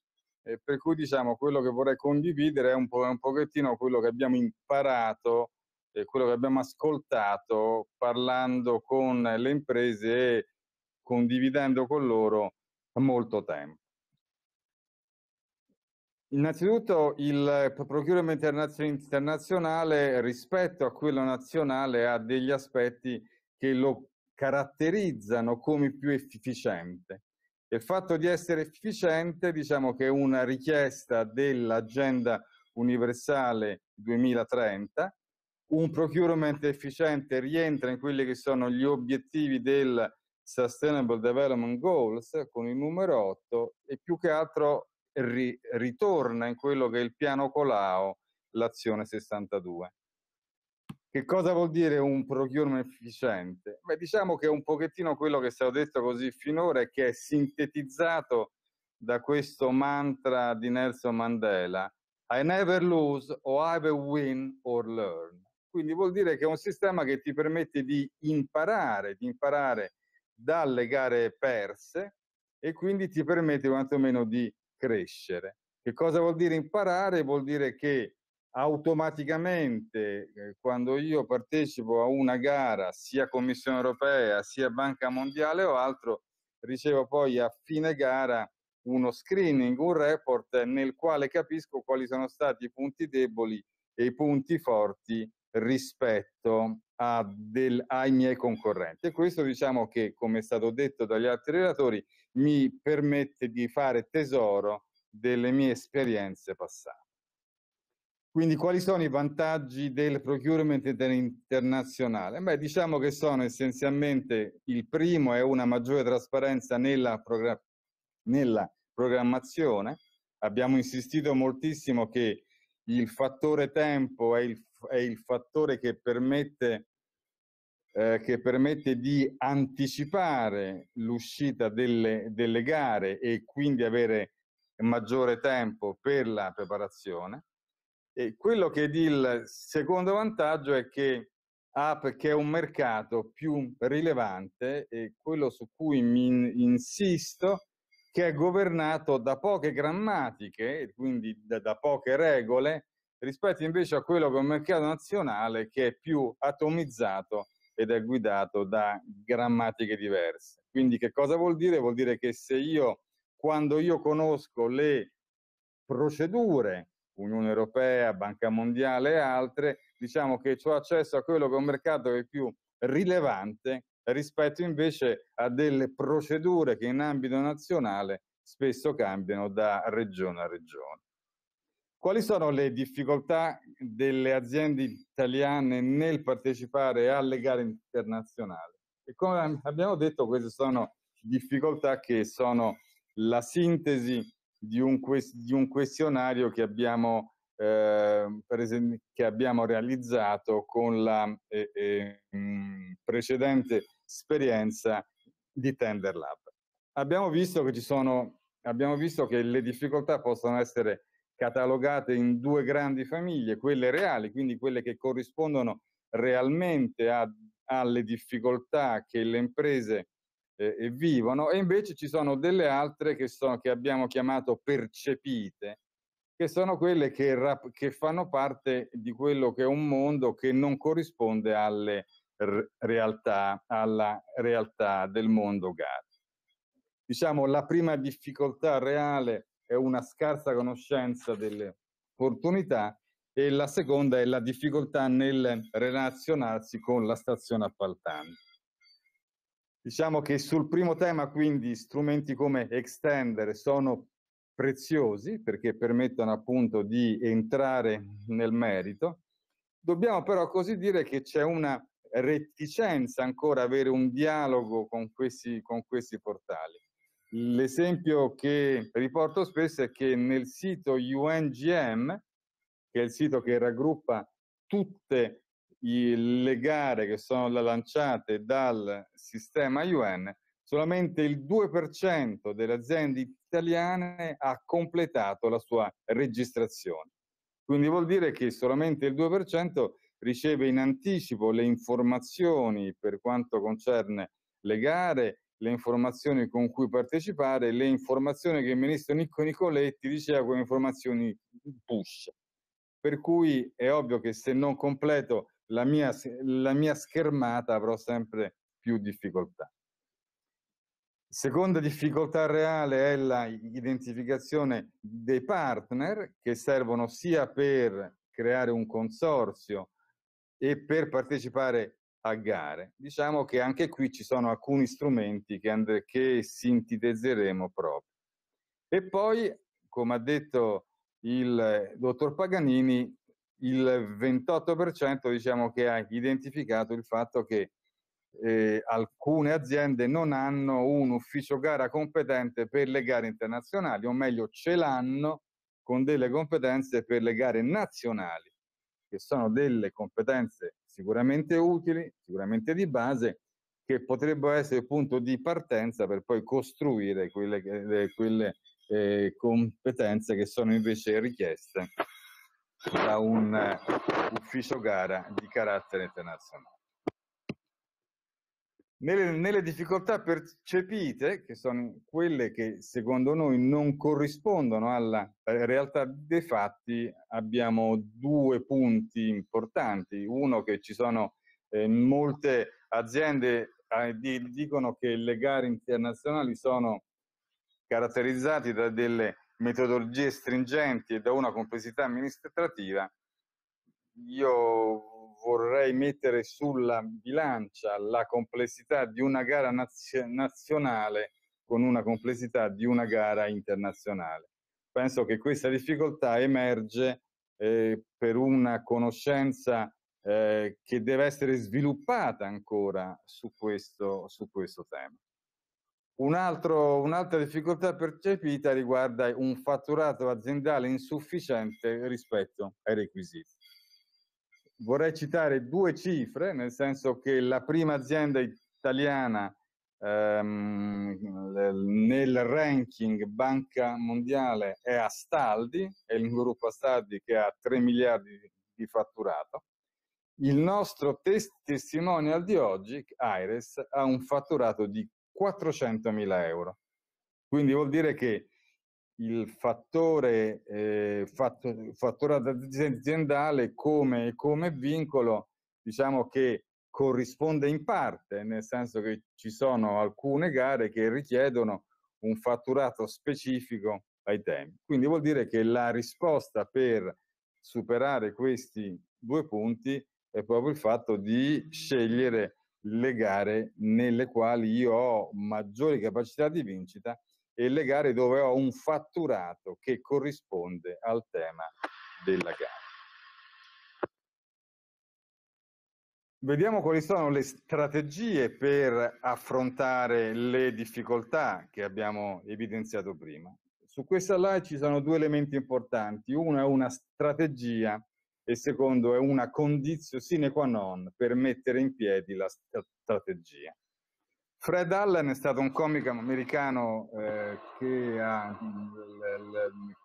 eh, per cui diciamo quello che vorrei condividere è un, po', un pochettino quello che abbiamo imparato eh, quello che abbiamo ascoltato parlando con le imprese e condividendo con loro molto tempo. Innanzitutto il procurement internazionale rispetto a quello nazionale ha degli aspetti che lo caratterizzano come più efficiente. Il fatto di essere efficiente, diciamo che è una richiesta dell'agenda universale 2030, un procurement efficiente rientra in quelli che sono gli obiettivi del Sustainable Development Goals con il numero 8 e più che altro ri ritorna in quello che è il piano Colau, l'azione 62. Che cosa vuol dire un procurement efficiente? Beh, diciamo che è un pochettino quello che è stato detto così finora e che è sintetizzato da questo mantra di Nelson Mandela, I never lose or either win or learn. Quindi vuol dire che è un sistema che ti permette di imparare, di imparare dalle gare perse e quindi ti permette quantomeno di crescere. Che cosa vuol dire imparare? Vuol dire che automaticamente eh, quando io partecipo a una gara, sia Commissione europea, sia Banca Mondiale o altro, ricevo poi a fine gara uno screening, un report nel quale capisco quali sono stati i punti deboli e i punti forti rispetto del, ai miei concorrenti. E questo diciamo che, come è stato detto dagli altri relatori, mi permette di fare tesoro delle mie esperienze passate. Quindi quali sono i vantaggi del procurement internazionale? Beh, diciamo che sono essenzialmente il primo è una maggiore trasparenza nella, progra nella programmazione. Abbiamo insistito moltissimo che il fattore tempo è il, è il fattore che permette, eh, che permette di anticipare l'uscita delle, delle gare e quindi avere maggiore tempo per la preparazione. E quello che è il secondo vantaggio è che ha perché è un mercato più rilevante e quello su cui mi insisto che è governato da poche grammatiche, quindi da, da poche regole, rispetto invece a quello che è un mercato nazionale che è più atomizzato ed è guidato da grammatiche diverse. Quindi che cosa vuol dire? Vuol dire che se io, quando io conosco le procedure, Unione Europea, Banca Mondiale e altre, diciamo che ho accesso a quello che è un mercato che è più rilevante rispetto invece a delle procedure che in ambito nazionale spesso cambiano da regione a regione. Quali sono le difficoltà delle aziende italiane nel partecipare alle gare internazionali? E come abbiamo detto, queste sono difficoltà che sono la sintesi di un, di un questionario che abbiamo, eh, che abbiamo, realizzato con la eh, eh, precedente esperienza di Tender Lab. Abbiamo visto che ci sono, abbiamo visto che le difficoltà possono essere catalogate in due grandi famiglie, quelle reali, quindi quelle che corrispondono realmente a, alle difficoltà che le imprese eh, vivono, e invece ci sono delle altre che, sono, che abbiamo chiamato percepite, che sono quelle che, che fanno parte di quello che è un mondo che non corrisponde alle realtà, alla realtà del mondo GAR. Diciamo, la prima difficoltà reale è una scarsa conoscenza delle opportunità e la seconda è la difficoltà nel relazionarsi con la stazione appaltante. Diciamo che sul primo tema, quindi, strumenti come Extender sono preziosi perché permettono appunto di entrare nel merito. Dobbiamo però così dire che c'è una reticenza ancora avere un dialogo con questi, con questi portali. L'esempio che riporto spesso è che nel sito UNGM, che è il sito che raggruppa tutte le gare che sono lanciate dal sistema UN, solamente il 2% delle aziende italiane ha completato la sua registrazione. Quindi vuol dire che solamente il 2% riceve in anticipo le informazioni per quanto concerne le gare, le informazioni con cui partecipare, le informazioni che il ministro Nicco Nicoletti diceva come informazioni push. Per cui è ovvio che se non completo la mia, la mia schermata avrò sempre più difficoltà. Seconda difficoltà reale è l'identificazione dei partner che servono sia per creare un consorzio e per partecipare a gare. Diciamo che anche qui ci sono alcuni strumenti che, che sintetizzeremo proprio. E poi, come ha detto il dottor Paganini, il 28% diciamo che ha identificato il fatto che eh, alcune aziende non hanno un ufficio gara competente per le gare internazionali, o meglio ce l'hanno con delle competenze per le gare nazionali, che sono delle competenze sicuramente utili, sicuramente di base, che potrebbero essere il punto di partenza per poi costruire quelle, quelle eh, competenze che sono invece richieste da un uh, ufficio gara di carattere internazionale. Nelle, nelle, difficoltà percepite, che sono quelle che secondo noi non corrispondono alla eh, realtà dei fatti, abbiamo due punti importanti. Uno che ci sono eh, molte aziende eh, di, dicono che le gare internazionali sono caratterizzate da delle metodologie stringenti e da una complessità amministrativa. Io vorrei mettere sulla bilancia la complessità di una gara naz- nazionale con una complessità di una gara internazionale. Penso che questa difficoltà emerge eh, per una conoscenza eh, che deve essere sviluppata ancora su questo, su questo tema. Un altro, un'altra difficoltà percepita riguarda un fatturato aziendale insufficiente rispetto ai requisiti vorrei citare due cifre, nel senso che la prima azienda italiana ehm, nel ranking Banca Mondiale è Astaldi, è il gruppo Astaldi che ha 3 miliardi di fatturato. Il nostro tes- testimonial di oggi, Aires, ha un fatturato di 400 mila euro. Quindi vuol dire che il fattore eh, fatturato aziendale come, come vincolo, diciamo che corrisponde in parte, nel senso che ci sono alcune gare che richiedono un fatturato specifico ai temi. Quindi vuol dire che la risposta per superare questi due punti è proprio il fatto di scegliere le gare nelle quali io ho maggiori capacità di vincita e le gare dove ho un fatturato che corrisponde al tema della gara. Vediamo quali sono le strategie per affrontare le difficoltà che abbiamo evidenziato prima. Su questa slide ci sono due elementi importanti. Uno è una strategia e secondo è una condizione sine qua non per mettere in piedi la strategia. Fred Allen è stato un comico americano eh, che, a,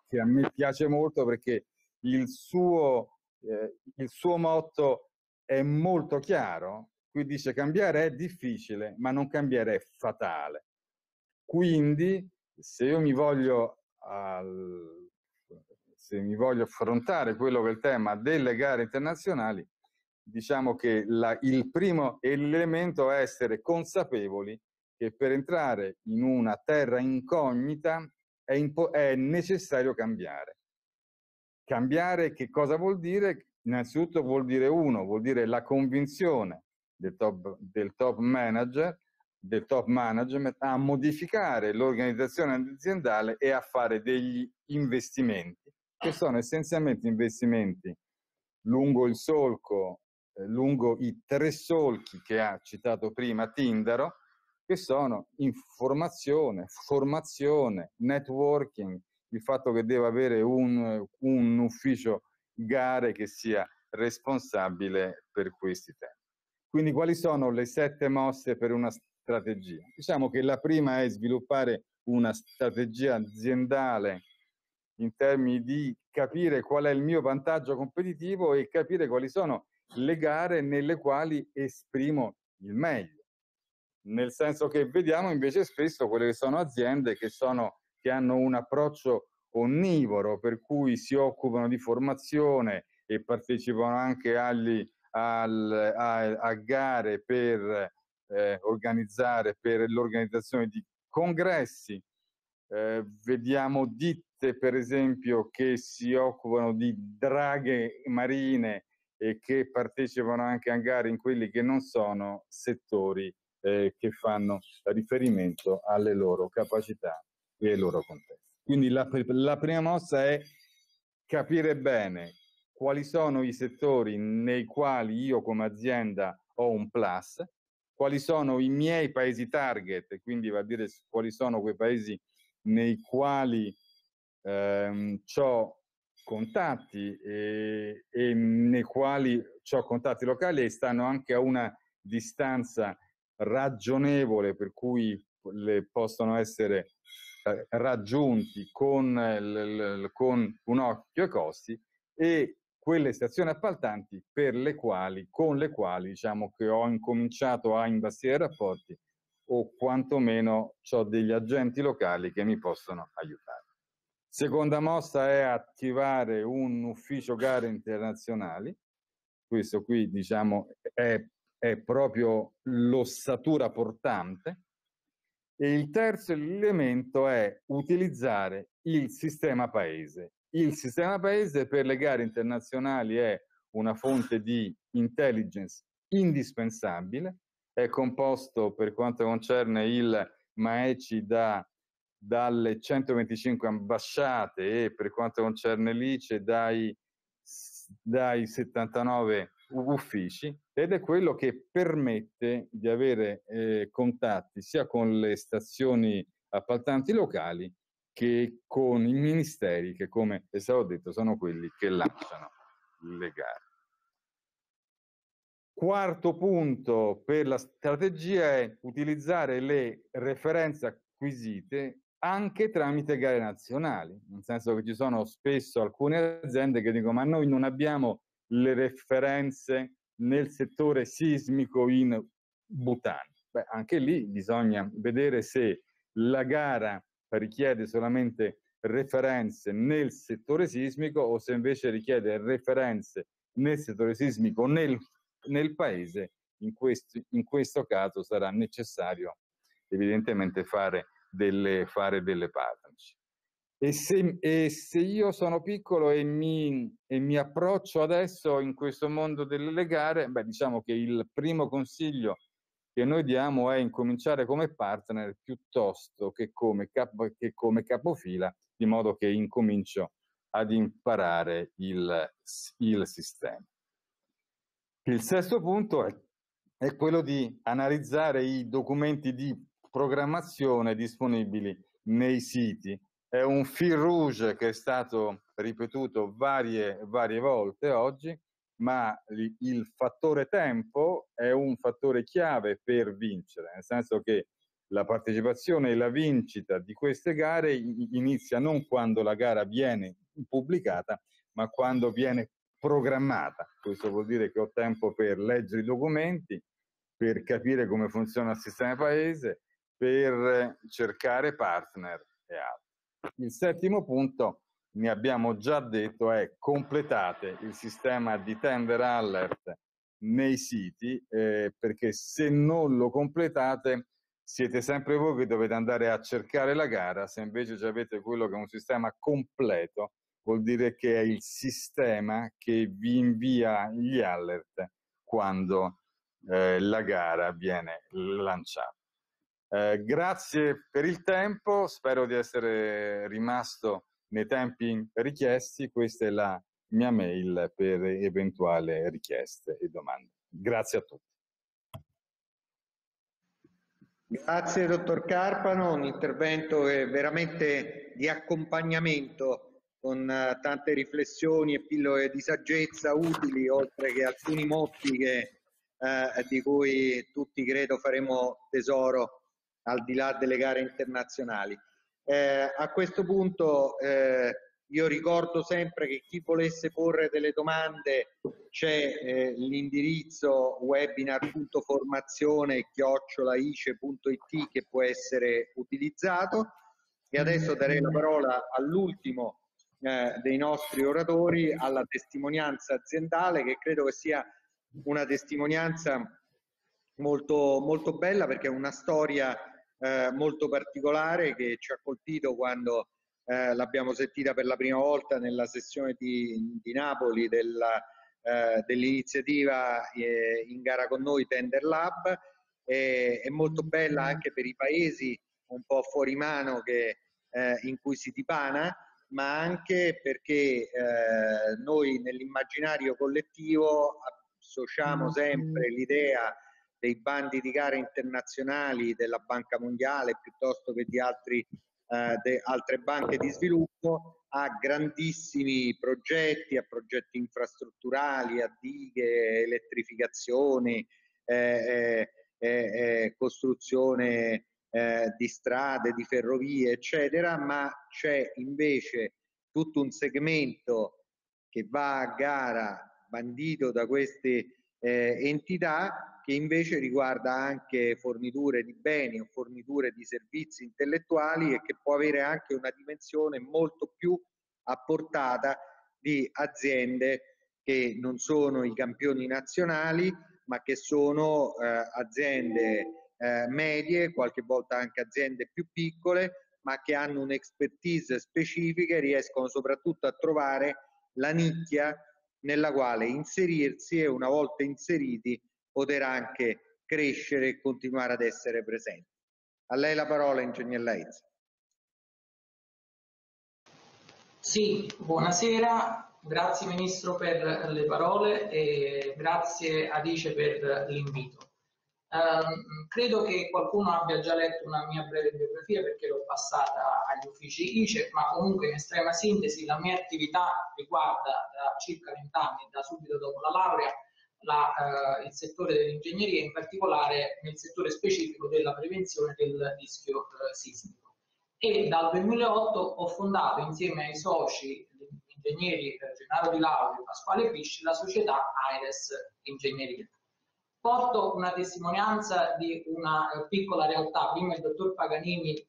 che, a, me piace molto perché il suo, eh, il suo motto è molto chiaro. Qui dice cambiare è difficile, ma non cambiare è fatale. Quindi, se io mi voglio, al, se mi voglio affrontare quello che è il tema delle gare internazionali, diciamo che la, il primo elemento è essere consapevoli che per entrare in una terra incognita è, impo- è necessario cambiare. Cambiare che cosa vuol dire? Innanzitutto vuol dire uno, vuol dire la convinzione del top, del top manager, del top management a modificare l'organizzazione aziendale e a fare degli investimenti, che sono essenzialmente investimenti lungo il solco lungo i tre solchi che ha citato prima Tindaro, che sono informazione, formazione, networking, il fatto che deve avere un, un ufficio gare che sia responsabile per questi temi. Quindi quali sono le sette mosse per una strategia? Diciamo che la prima è sviluppare una strategia aziendale in termini di capire qual è il mio vantaggio competitivo e capire quali sono le gare nelle quali esprimo il meglio. Nel senso che vediamo invece spesso quelle che sono aziende che, sono, che hanno un approccio onnivoro, per cui si occupano di formazione e partecipano anche agli, al, a, a, gare per eh, organizzare, per l'organizzazione di congressi, eh, vediamo ditte per esempio che si occupano di draghe marine e che partecipano anche a gare in quelli che non sono settori eh, che fanno riferimento alle loro capacità e ai loro contesti. Quindi la, la prima mossa è capire bene quali sono i settori nei quali io come azienda ho un plus, quali sono i miei paesi target, quindi va a dire quali sono quei paesi nei quali ehm, ho contatti e, e, nei quali ho contatti locali e stanno anche a una distanza ragionevole per cui possono essere eh, raggiunti con, l, l, con un occhio ai costi e quelle stazioni appaltanti per le quali, con le quali diciamo che ho incominciato a imbastire rapporti o quantomeno ho degli agenti locali che mi possono aiutare. Seconda mossa è attivare un ufficio gare internazionali. Questo qui, diciamo, è, è proprio l'ossatura portante. E il terzo elemento è utilizzare il sistema paese. Il sistema paese per le gare internazionali è una fonte di intelligence indispensabile è composto per quanto concerne il MAECI da, dalle 125 ambasciate e per quanto concerne l'ICE dai, dai 79 uffici ed è quello che permette di avere eh, contatti sia con le stazioni appaltanti locali che con i ministeri che come è stato detto sono quelli che lanciano le gare. Quarto punto per la strategia è utilizzare le referenze acquisite anche tramite gare nazionali, nel senso che ci sono spesso alcune aziende che dicono ma noi non abbiamo le referenze nel settore sismico in Bhutan. Beh, anche lì bisogna vedere se la gara richiede solamente referenze nel settore sismico o se invece richiede referenze nel settore sismico nel nel paese in questo, in questo caso sarà necessario evidentemente fare delle, fare delle partnership. E se, e se, io sono piccolo e mi, e mi, approccio adesso in questo mondo delle gare, beh, diciamo che il primo consiglio che noi diamo è incominciare come partner piuttosto che come, capo, che come capofila, di modo che incomincio ad imparare il, il sistema. Il sesto punto è, è quello di analizzare i documenti di programmazione disponibili nei siti. È un fil rouge che è stato ripetuto varie, varie volte oggi, ma il fattore tempo è un fattore chiave per vincere, nel senso che la partecipazione e la vincita di queste gare inizia non quando la gara viene pubblicata, ma quando viene programmata. Questo vuol dire che ho tempo per leggere i documenti, per capire come funziona il sistema paese, per cercare partner e altro. Il settimo punto, ne abbiamo già detto, è completate il sistema di tender alert nei siti, eh, perché se non lo completate siete sempre voi che dovete andare a cercare la gara, se invece avete quello che è un sistema completo, vuol dire che è il sistema che vi invia gli alert quando eh, la gara viene lanciata. Eh, grazie per il tempo, spero di essere rimasto nei tempi richiesti, questa è la mia mail per eventuali richieste e domande. Grazie a tutti. Grazie dottor Carpano, un intervento veramente di accompagnamento con uh, tante riflessioni e pillole di saggezza utili, oltre che alcuni motti che, uh, di cui tutti credo faremo tesoro al di là delle gare internazionali. Eh, a questo punto eh, io ricordo sempre che chi volesse porre delle domande c'è eh, l'indirizzo webinar.formazione chiocciolaice.it che può essere utilizzato e adesso darei la parola all'ultimo eh, dei nostri oratori alla testimonianza aziendale che credo che sia una testimonianza molto, molto bella perché è una storia eh, molto particolare che ci ha colpito quando eh, l'abbiamo sentita per la prima volta nella sessione di, di Napoli della, eh, dell'iniziativa eh, in gara con noi Tender Lab. è molto bella anche per i paesi un po' fuori mano che, in cui si dipana, ma anche perché noi nell'immaginario collettivo associamo sempre l'idea dei bandi di gara internazionali della Banca Mondiale piuttosto che di altri, eh, altre banche di sviluppo a grandissimi progetti, a progetti infrastrutturali, a dighe, elettrificazione, eh, eh, eh costruzione eh, di strade, di ferrovie, eccetera, ma c'è invece tutto un segmento che va a gara bandito da queste eh, entità che invece riguarda anche forniture di beni o forniture di servizi intellettuali e che può avere anche una dimensione molto più a portata di aziende che non sono i campioni nazionali ma che sono eh, aziende eh, medie, qualche volta anche aziende più piccole, ma che hanno un'expertise specifica e riescono soprattutto a trovare la nicchia nella quale inserirsi e una volta inseriti poter anche crescere e continuare ad essere presenti. A lei la parola, ingegner Laizzi. Sì, buonasera, grazie Ministro per le parole e grazie Adice per l'invito. Um, credo che qualcuno abbia già letto una mia breve biografia perché l'ho passata agli uffici ICE, ma comunque in estrema sintesi la mia attività riguarda da circa 20 anni, da subito dopo la laurea, la, uh, il settore dell'ingegneria, in particolare nel settore specifico della prevenzione del rischio uh, sismico. E dal 2008 ho fondato insieme ai soci, ingegneri eh, Gennaro Di Lauro e Pasquale Pisci, la società AIRES Ingegneria porto una testimonianza di una eh, piccola realtà. Prima il dottor Paganini,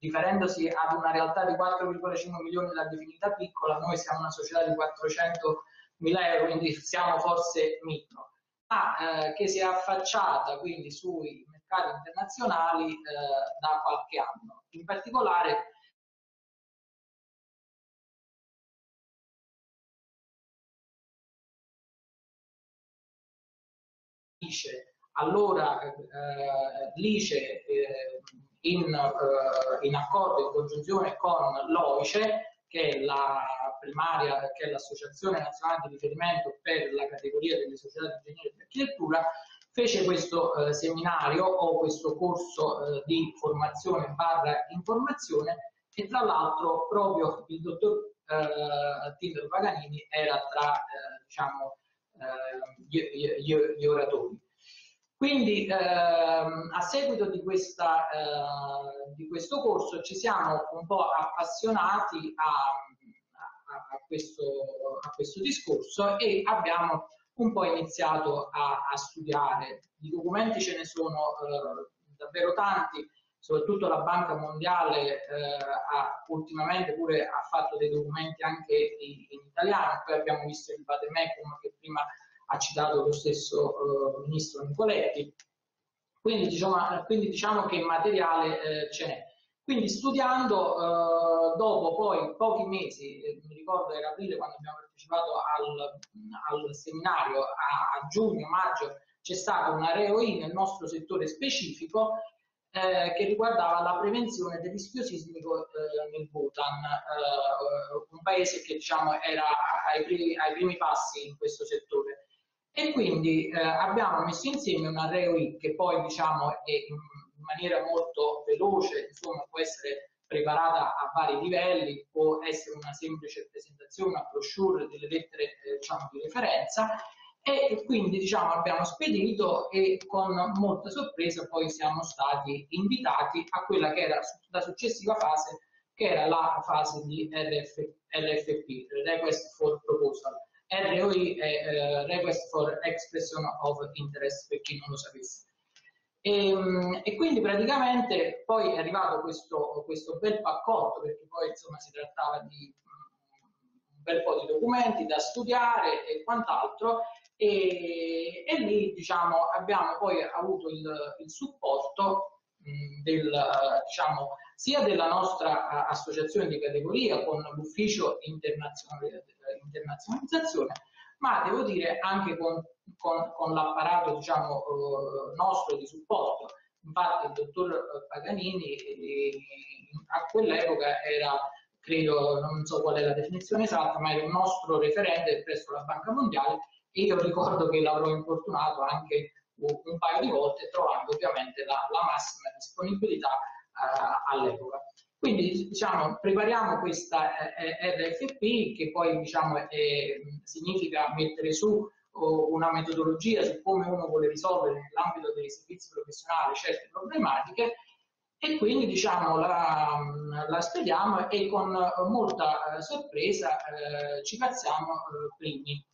riferendosi ad una realtà di 4,5 milioni, l'ha definita piccola, noi siamo una società di 400 mila euro, quindi siamo forse micro, ma eh, che si è affacciata quindi sui mercati internazionali eh, da qualche anno. In particolare dice allora eh, l'ICE eh, in, eh, in, accordo, in congiunzione con l'OICE, che è la primaria, che è l'associazione nazionale di riferimento per la categoria delle società di ingegneria e di architettura, fece questo eh, seminario o questo corso eh, di formazione barra informazione e tra l'altro proprio il dottor eh, Tito Paganini era tra diciamo, gli, gli, gli, oratori. Quindi ehm, a seguito di, questa, eh, di, questo corso ci siamo un po' appassionati a, a, a, questo, a questo, discorso e abbiamo un po' iniziato a, studiare. I documenti ce ne sono eh, davvero tanti, soprattutto la Banca Mondiale eh, ha, ultimamente pure ha fatto dei documenti anche in, in italiano, poi abbiamo visto il Vademecum che prima ha citato lo stesso eh, ministro Nicoletti. Quindi diciamo, quindi diciamo che materiale eh, ce n'è. Quindi studiando, eh, dopo poi pochi mesi, eh, mi ricordo era aprile quando abbiamo partecipato al, al seminario, a, a giugno, maggio, c'è stata una REOI nel nostro settore specifico eh, che riguardava la prevenzione del rischio sismico eh, nel Bhutan, eh, un paese che diciamo, era ai primi, ai primi, passi in questo settore. E quindi eh, abbiamo messo insieme una REOI che poi diciamo è in, maniera molto veloce, insomma può essere preparata a vari livelli, può essere una semplice presentazione, una brochure, delle lettere eh, diciamo, di referenza e quindi diciamo, abbiamo spedito e con molta sorpresa poi siamo stati invitati a quella che era la successiva fase che era la fase di RF, LFP, Request for Proposal. ROI è eh, Request for Expression of Interest, per chi non lo sapesse. E, ehm, e, quindi praticamente poi è arrivato questo, questo bel paccotto, perché poi insomma si trattava di mm, un bel po' di documenti da studiare e quant'altro, e, e lì diciamo, abbiamo poi avuto il, il supporto mh, del, diciamo, sia della nostra associazione di categoria con l'ufficio internazionalizzazione, ma devo dire anche con, con, con l'apparato diciamo, eh, nostro di supporto. Infatti il dottor Paganini eh, a quell'epoca era credo, non so qual è la definizione esatta, ma era un nostro referente presso la Banca Mondiale io ricordo che l'avrò infortunato anche un paio di volte trovando ovviamente la, la massima disponibilità eh, all'epoca. Quindi diciamo, prepariamo questa eh, eh RFP che poi diciamo, eh, significa mettere su una metodologia su come uno vuole risolvere nell'ambito dei servizi professionali certe problematiche e quindi diciamo, la, la spediamo e con molta eh, sorpresa eh, ci piazziamo primi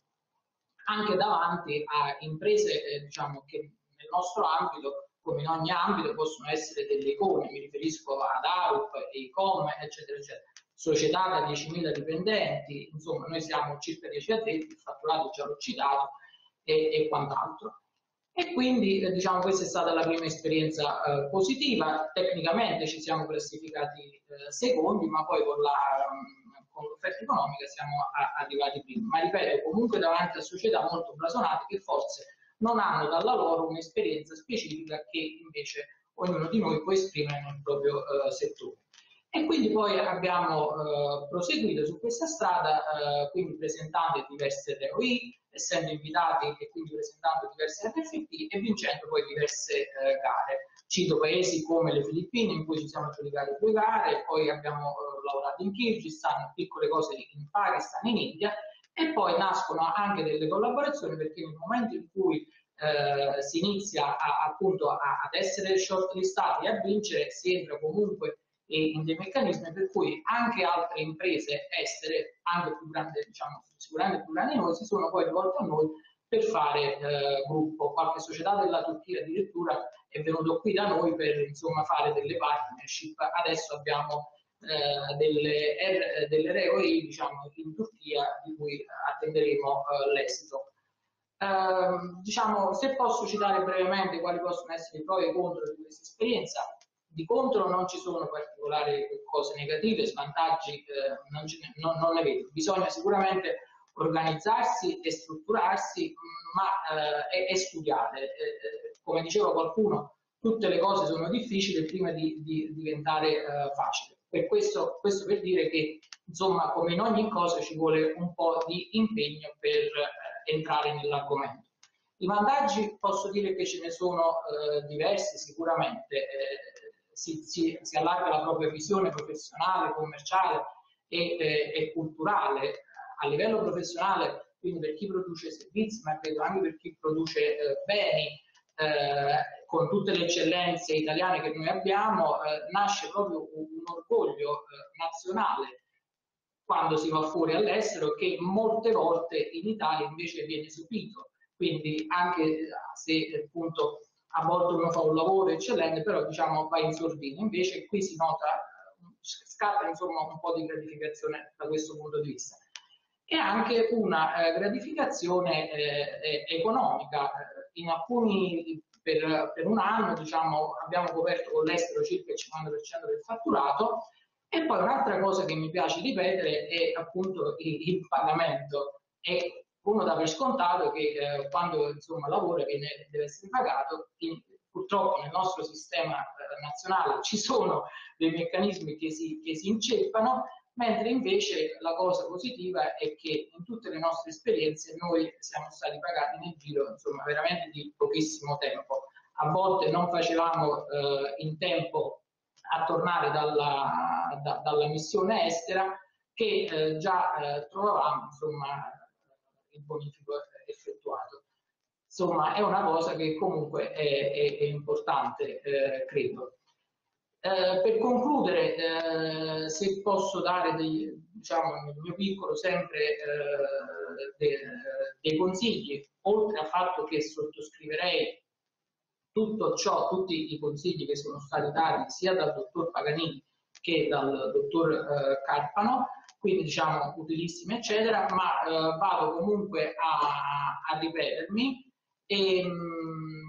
anche davanti a imprese eh, diciamo, che nel nostro ambito, come in ogni ambito, possono essere delle icone, mi riferisco ad Arup, Ecom, eccetera, eccetera. Società da 10.000 dipendenti, insomma noi siamo circa 10 addetti, il fatturato già l'ho citato e, e quant'altro. E quindi eh, diciamo questa è stata la prima esperienza eh, positiva, tecnicamente ci siamo classificati eh, secondi, ma poi con la, um, con l'offerta economica siamo arrivati prima. Ma ripeto, comunque davanti a società molto blasonate che forse non hanno dalla loro un'esperienza specifica che invece ognuno di noi può esprimere nel proprio eh, settore. E quindi poi abbiamo eh, proseguito su questa strada, eh, quindi presentando diverse ROI, essendo invitati e quindi presentando diverse RFP e vincendo poi diverse eh, gare. Cito paesi come le Filippine in cui ci siamo giudicati due gare, poi abbiamo eh, lavorato in Kirghizistan, piccole cose in Pakistan, in India e poi nascono anche delle collaborazioni perché nel momento in cui eh, si inizia a, appunto a, ad essere shortlistati e a vincere si entra comunque in dei meccanismi per cui anche altre imprese estere, anche più grandi, diciamo, sicuramente più grandi di noi, si sono poi rivolte a noi per fare eh, gruppo. Qualche società della Turchia addirittura è venuto qui da noi per insomma, fare delle partnership. Adesso abbiamo eh, delle, er, delle REOI diciamo, in Turchia di cui attenderemo eh, l'esito. Uh, diciamo, se posso citare brevemente quali possono essere i pro e i contro di questa esperienza, di contro non ci sono particolari cose negative, svantaggi eh, non, non, non, ne vedo. Bisogna sicuramente organizzarsi e strutturarsi, ma eh, e, e, studiare. Eh, eh, come diceva qualcuno, tutte le cose sono difficili prima di, di diventare eh, facili. Per questo, questo per dire che, insomma, come in ogni cosa ci vuole un po' di impegno per eh, entrare nell'argomento. I vantaggi posso dire che ce ne sono eh, diversi sicuramente, si, si, si, allarga la propria visione professionale, commerciale e, e, culturale a livello professionale, quindi per chi produce servizi, ma credo anche per chi produce eh, beni, eh, con tutte le eccellenze italiane che noi abbiamo, eh, nasce proprio un, un orgoglio eh, nazionale quando si va fuori all'estero che molte volte in Italia invece viene subito. Quindi anche se appunto a volte uno fa un lavoro eccellente, però diciamo va in sordina. Invece qui si nota, scatta insomma un po' di gratificazione da questo punto di vista. E anche una eh, gratificazione eh, economica. In alcuni, per, per, un anno, diciamo, abbiamo coperto con l'estero circa il 50% del fatturato. E poi un'altra cosa che mi piace ripetere è appunto il, il pagamento. E uno dà per scontato che eh, quando insomma, lavora viene, deve essere pagato. In, purtroppo nel nostro sistema eh, nazionale ci sono dei meccanismi che si, che si inceppano, mentre invece la cosa positiva è che in tutte le nostre esperienze noi siamo stati pagati nel giro insomma, veramente di pochissimo tempo. A volte non facevamo eh, in tempo a tornare dalla, da, dalla missione estera che eh, già eh, trovavamo insomma, il bonifico effettuato. Insomma, è una cosa che comunque è, è, è importante, eh, credo. Eh, per concludere, eh, se posso dare dei, diciamo, nel mio piccolo sempre eh, de, dei consigli, oltre al fatto che sottoscriverei tutto ciò, tutti i consigli che sono stati dati sia dal dottor Paganini che dal dottor eh, Carpano, quindi diciamo utilissime eccetera, ma eh, vado comunque a, a ripetermi. E mh,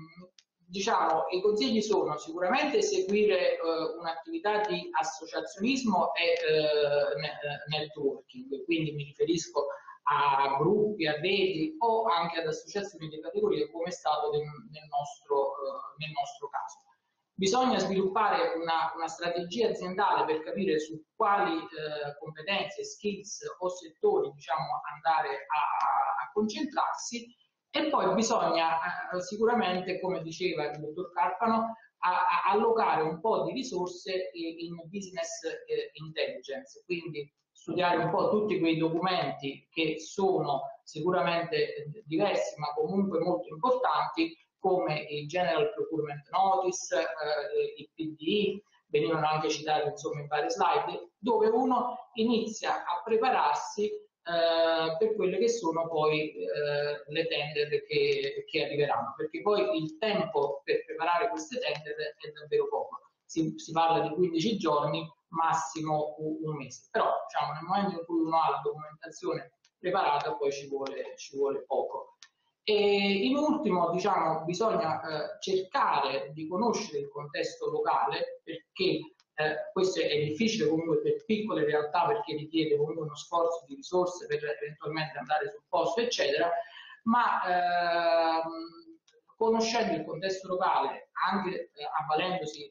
diciamo i consigli sono sicuramente seguire eh, un'attività di associazionismo e eh, networking, quindi mi riferisco a gruppi, a reti o anche ad associazioni di categorie come è stato nel, nel, nostro, eh, nel nostro, caso. Bisogna sviluppare una, una, strategia aziendale per capire su quali eh, competenze, skills o settori diciamo, andare a, a concentrarsi e poi bisogna eh, sicuramente, come diceva il dottor Carpano, a, a allocare un po' di risorse in business eh, intelligence, quindi studiare un po' tutti quei documenti che sono sicuramente diversi ma comunque molto importanti come il General Procurement Notice, eh, il PDI, venivano anche citati insomma in varie slide, dove uno inizia a prepararsi eh, per quelle che sono poi eh, le tender che, che, arriveranno, perché poi il tempo per preparare queste tender è davvero poco. Si, si parla di 15 giorni, massimo un mese. Però diciamo, nel momento in cui uno ha la documentazione preparata poi ci vuole, ci vuole poco. E in ultimo, diciamo, bisogna eh, cercare di conoscere il contesto locale perché eh, questo è difficile comunque per piccole realtà perché richiede comunque uno sforzo di risorse per eventualmente andare sul posto, eccetera, ma ehm, conoscendo il contesto locale, anche eh, avvalendosi eh,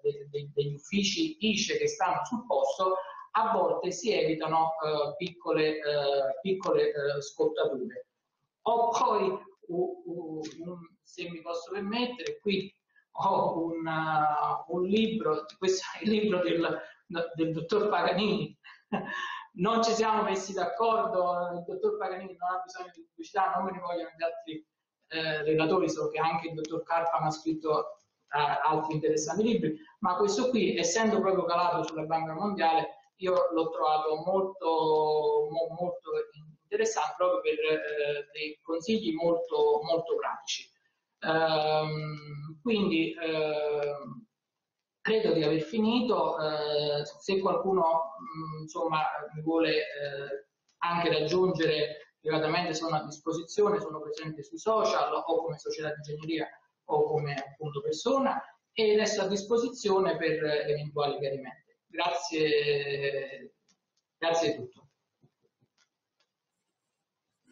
de, de, degli uffici ICE che stanno sul posto, a volte si evitano eh, piccole, eh, piccole eh, scottature. Ho poi, uh, uh, un, se mi posso permettere, qui ho un, uh, un libro, questo è il libro del, del dottor Paganini, non ci siamo messi d'accordo, il dottor Paganini non ha bisogno di pubblicità, non me ne vogliono gli altri eh, relatori, so che anche il dottor Carpano ha scritto eh, altri interessanti libri, ma questo qui, essendo proprio calato sulla Banca Mondiale, io l'ho trovato molto, mo, molto interessante proprio per eh, dei consigli molto, molto pratici. Ehm, quindi ehm, credo di aver finito, eh, se qualcuno mh, insomma, mi vuole eh, anche raggiungere privatamente sono a disposizione, sono presente sui social o come società di ingegneria o come appunto persona e resto a disposizione per eventuali chiarimenti. Grazie, grazie di tutto.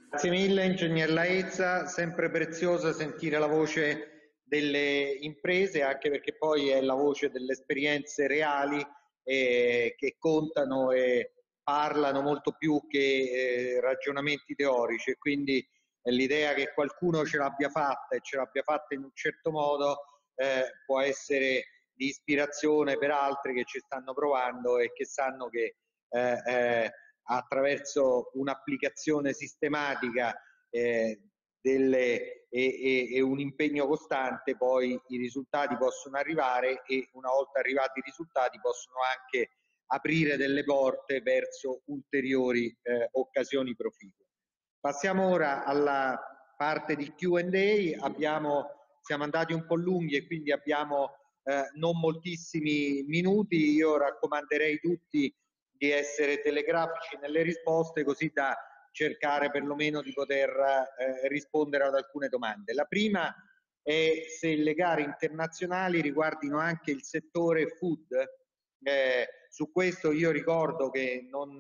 Grazie mille, ingegner Laezza, sempre prezioso sentire la voce delle imprese, anche perché poi è la voce delle esperienze reali eh, che contano e parlano molto più che eh, ragionamenti teorici. Quindi eh, l'idea che qualcuno ce l'abbia fatta e ce l'abbia fatta in un certo modo eh, può essere di ispirazione per altri che ci stanno provando e che sanno che eh, eh, attraverso un'applicazione sistematica delle, e, e, e, un impegno costante poi i risultati possono arrivare e una volta arrivati i risultati possono anche aprire delle porte verso ulteriori eh, occasioni proficue. Passiamo ora alla parte di Q&A, siamo andati un po' lunghi e quindi abbiamo eh, non moltissimi minuti, io raccomanderei tutti di essere telegrafici nelle risposte così da cercare perlomeno di poter eh, rispondere ad alcune domande. La prima è se le gare internazionali riguardino anche il settore food, eh, su questo io ricordo che non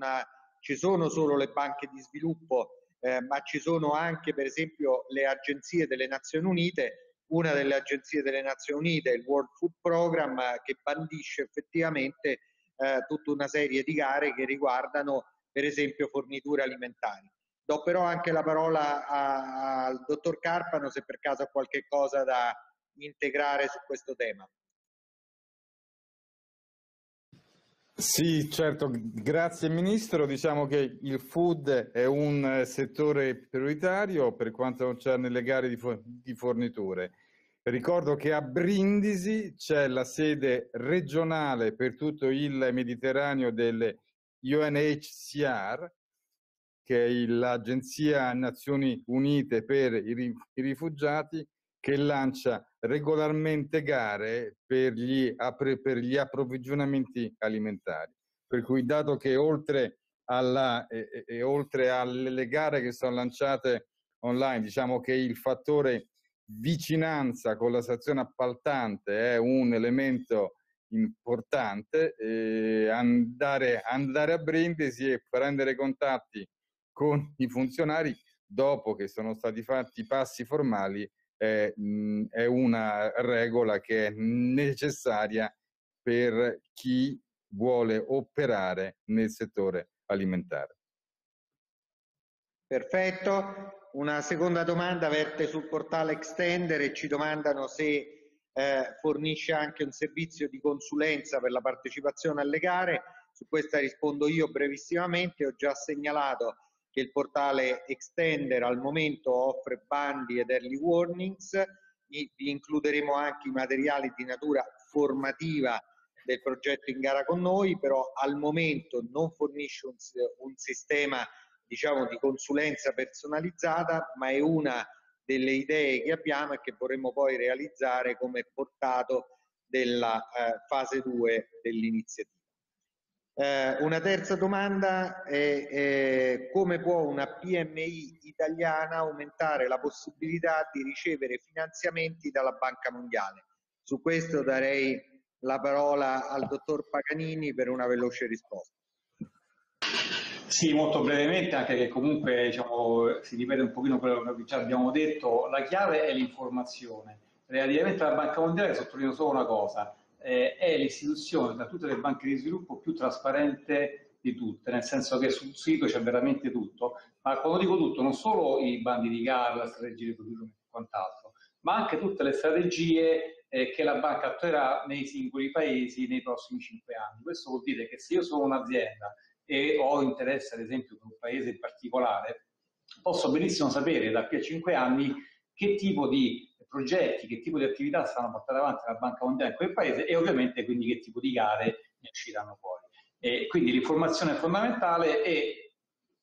ci sono solo le banche di sviluppo, eh, ma ci sono anche per esempio le agenzie delle Nazioni Unite, una delle agenzie delle Nazioni Unite, il World Food Program, che bandisce effettivamente eh, tutta una serie di gare che riguardano per esempio forniture alimentari. Do però anche la parola al dottor Carpano se per caso ha qualche cosa da integrare su questo tema. Sì, certo, grazie Ministro. Diciamo che il food è un settore prioritario per quanto concerne le gare di, forniture. Ricordo che a Brindisi c'è la sede regionale per tutto il Mediterraneo del UNHCR, che è l'Agenzia Nazioni Unite per i rifugiati, che lancia regolarmente gare per gli, per gli approvvigionamenti alimentari. Per cui dato che oltre alla, e, e, oltre alle gare che sono lanciate online, diciamo che il fattore vicinanza con la stazione appaltante è un elemento importante, eh, andare, andare a Brindisi e prendere contatti con i funzionari dopo che sono stati fatti i passi formali è, mh, è una regola che è necessaria per chi vuole operare nel settore alimentare. Perfetto. Una seconda domanda verte sul portale Extender e ci domandano se eh, fornisce anche un servizio di consulenza per la partecipazione alle gare. Su questa rispondo io brevissimamente. Ho già segnalato che il portale Extender al momento offre bandi ed early warnings. Vi includeremo anche i materiali di natura formativa del progetto in gara con noi, però al momento non fornisce un, un sistema diciamo, di consulenza personalizzata, ma è una delle idee che abbiamo e che vorremmo poi realizzare come portato della eh, fase 2 dell'iniziativa. Eh, una terza domanda è, è come può una PMI italiana aumentare la possibilità di ricevere finanziamenti dalla Banca Mondiale? Su questo darei la parola al dottor Paganini per una veloce risposta. Sì, molto brevemente, anche che comunque diciamo, si ripete un pochino quello che già abbiamo detto, la chiave è l'informazione. Relativamente alla Banca Mondiale sottolineo solo una cosa, eh, è l'istituzione tra tutte le banche di sviluppo più trasparente di tutte, nel senso che sul sito c'è veramente tutto, ma quando dico tutto non solo i bandi di gara, la strategia di procurement e quant'altro, ma anche tutte le strategie eh, che la banca attuerà nei singoli paesi nei prossimi cinque anni. Questo vuol dire che se io sono un'azienda e ho interesse ad esempio per un paese in particolare, posso benissimo sapere da qui a cinque anni che tipo di progetti, che tipo di attività stanno portate avanti la Banca Mondiale in quel paese e ovviamente quindi che tipo di gare ne usciranno fuori. E quindi l'informazione è fondamentale e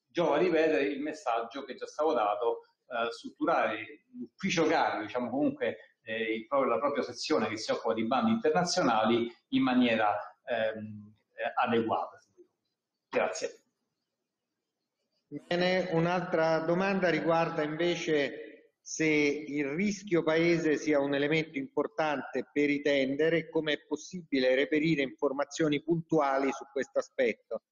giova ripetere il messaggio che già stavo dato, eh, strutturare l'ufficio caro, diciamo comunque eh, il, la propria sezione che si occupa di bandi internazionali in maniera ehm, eh, adeguata. Grazie. Bene, un'altra domanda riguarda invece se il rischio paese sia un elemento importante per i tender e come è possibile reperire informazioni puntuali su questo aspetto.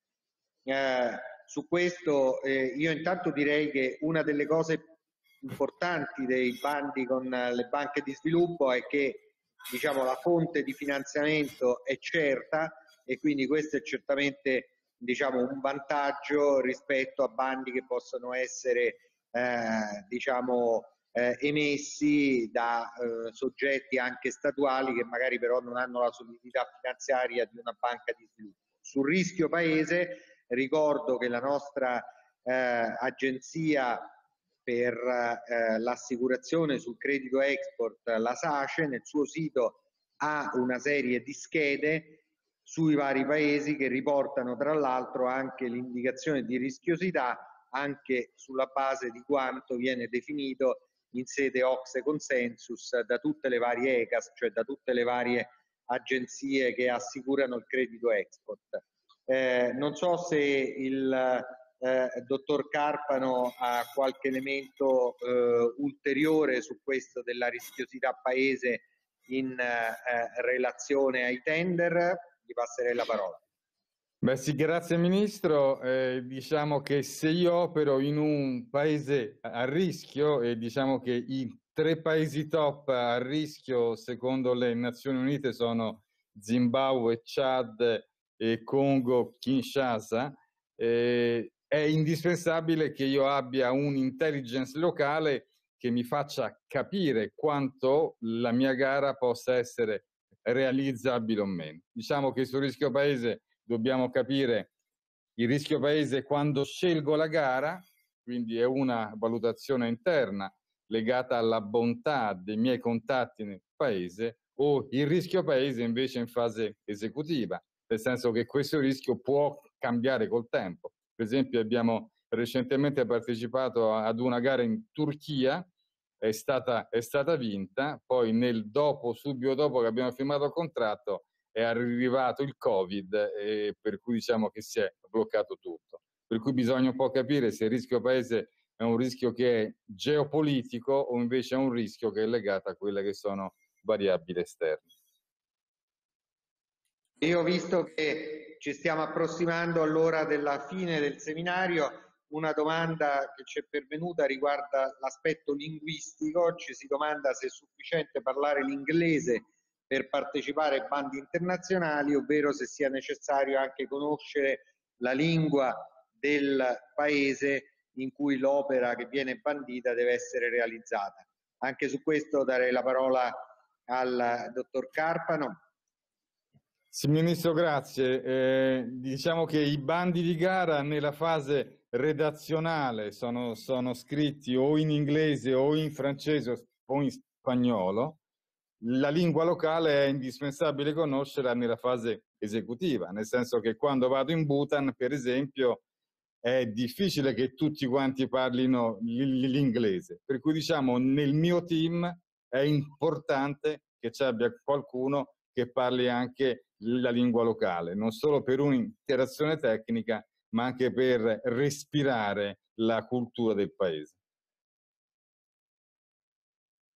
Eh, su questo eh, io intanto direi che una delle cose importanti dei bandi con le banche di sviluppo è che diciamo, la fonte di finanziamento è certa e quindi questo è certamente diciamo, un vantaggio rispetto a bandi che possono essere eh, diciamo, eh, emessi da eh, soggetti anche statuali che magari però non hanno la solidità finanziaria di una banca di sviluppo. Sul rischio paese ricordo che la nostra eh, agenzia per eh, l'assicurazione sul credito export, la SACE, nel suo sito ha una serie di schede sui vari paesi che riportano tra l'altro anche l'indicazione di rischiosità anche sulla base di quanto viene definito in sede Oxe Consensus da tutte le varie ECAS, cioè da tutte le varie agenzie che assicurano il credito export. Eh, non so se il eh, dottor Carpano ha qualche elemento eh, ulteriore su questo della rischiosità paese in eh, relazione ai tender gli passerei la parola. Beh sì, grazie Ministro. Eh, diciamo che se io opero in un paese a rischio e diciamo che i tre paesi top a rischio secondo le Nazioni Unite sono Zimbabwe, Chad e Congo, Kinshasa, eh, è indispensabile che io abbia un'intelligence locale che mi faccia capire quanto la mia gara possa essere realizzabile o meno. Diciamo che sul rischio paese dobbiamo capire il rischio paese quando scelgo la gara, quindi è una valutazione interna legata alla bontà dei miei contatti nel paese, o il rischio paese invece in fase esecutiva, nel senso che questo rischio può cambiare col tempo. Per esempio abbiamo recentemente partecipato ad una gara in Turchia è stata, è stata vinta, poi nel dopo, subito dopo che abbiamo firmato il contratto, è arrivato il Covid, e per cui diciamo che si è bloccato tutto. per cui bisogna un po' capire se il rischio paese è un rischio che è geopolitico o invece è un rischio che è legato a quelle che sono variabili esterne. Io ho visto che ci stiamo approssimando all'ora della fine del seminario, una domanda che ci è pervenuta riguarda l'aspetto linguistico, ci si domanda se è sufficiente parlare l'inglese per partecipare ai bandi internazionali, ovvero se sia necessario anche conoscere la lingua del paese in cui l'opera che viene bandita deve essere realizzata. Anche su questo darei la parola al dottor Carpano. Sì, Ministro, grazie. Eh, diciamo che i bandi di gara nella fase redazionale sono, sono scritti o in inglese o in francese o in spagnolo. La lingua locale è indispensabile conoscerla nella fase esecutiva, nel senso che quando vado in Bhutan, per esempio, è difficile che tutti quanti parlino l'inglese. Per cui diciamo nel mio team è importante che ci abbia qualcuno che parli anche la lingua locale, non solo per un'interazione tecnica, ma anche per respirare la cultura del paese.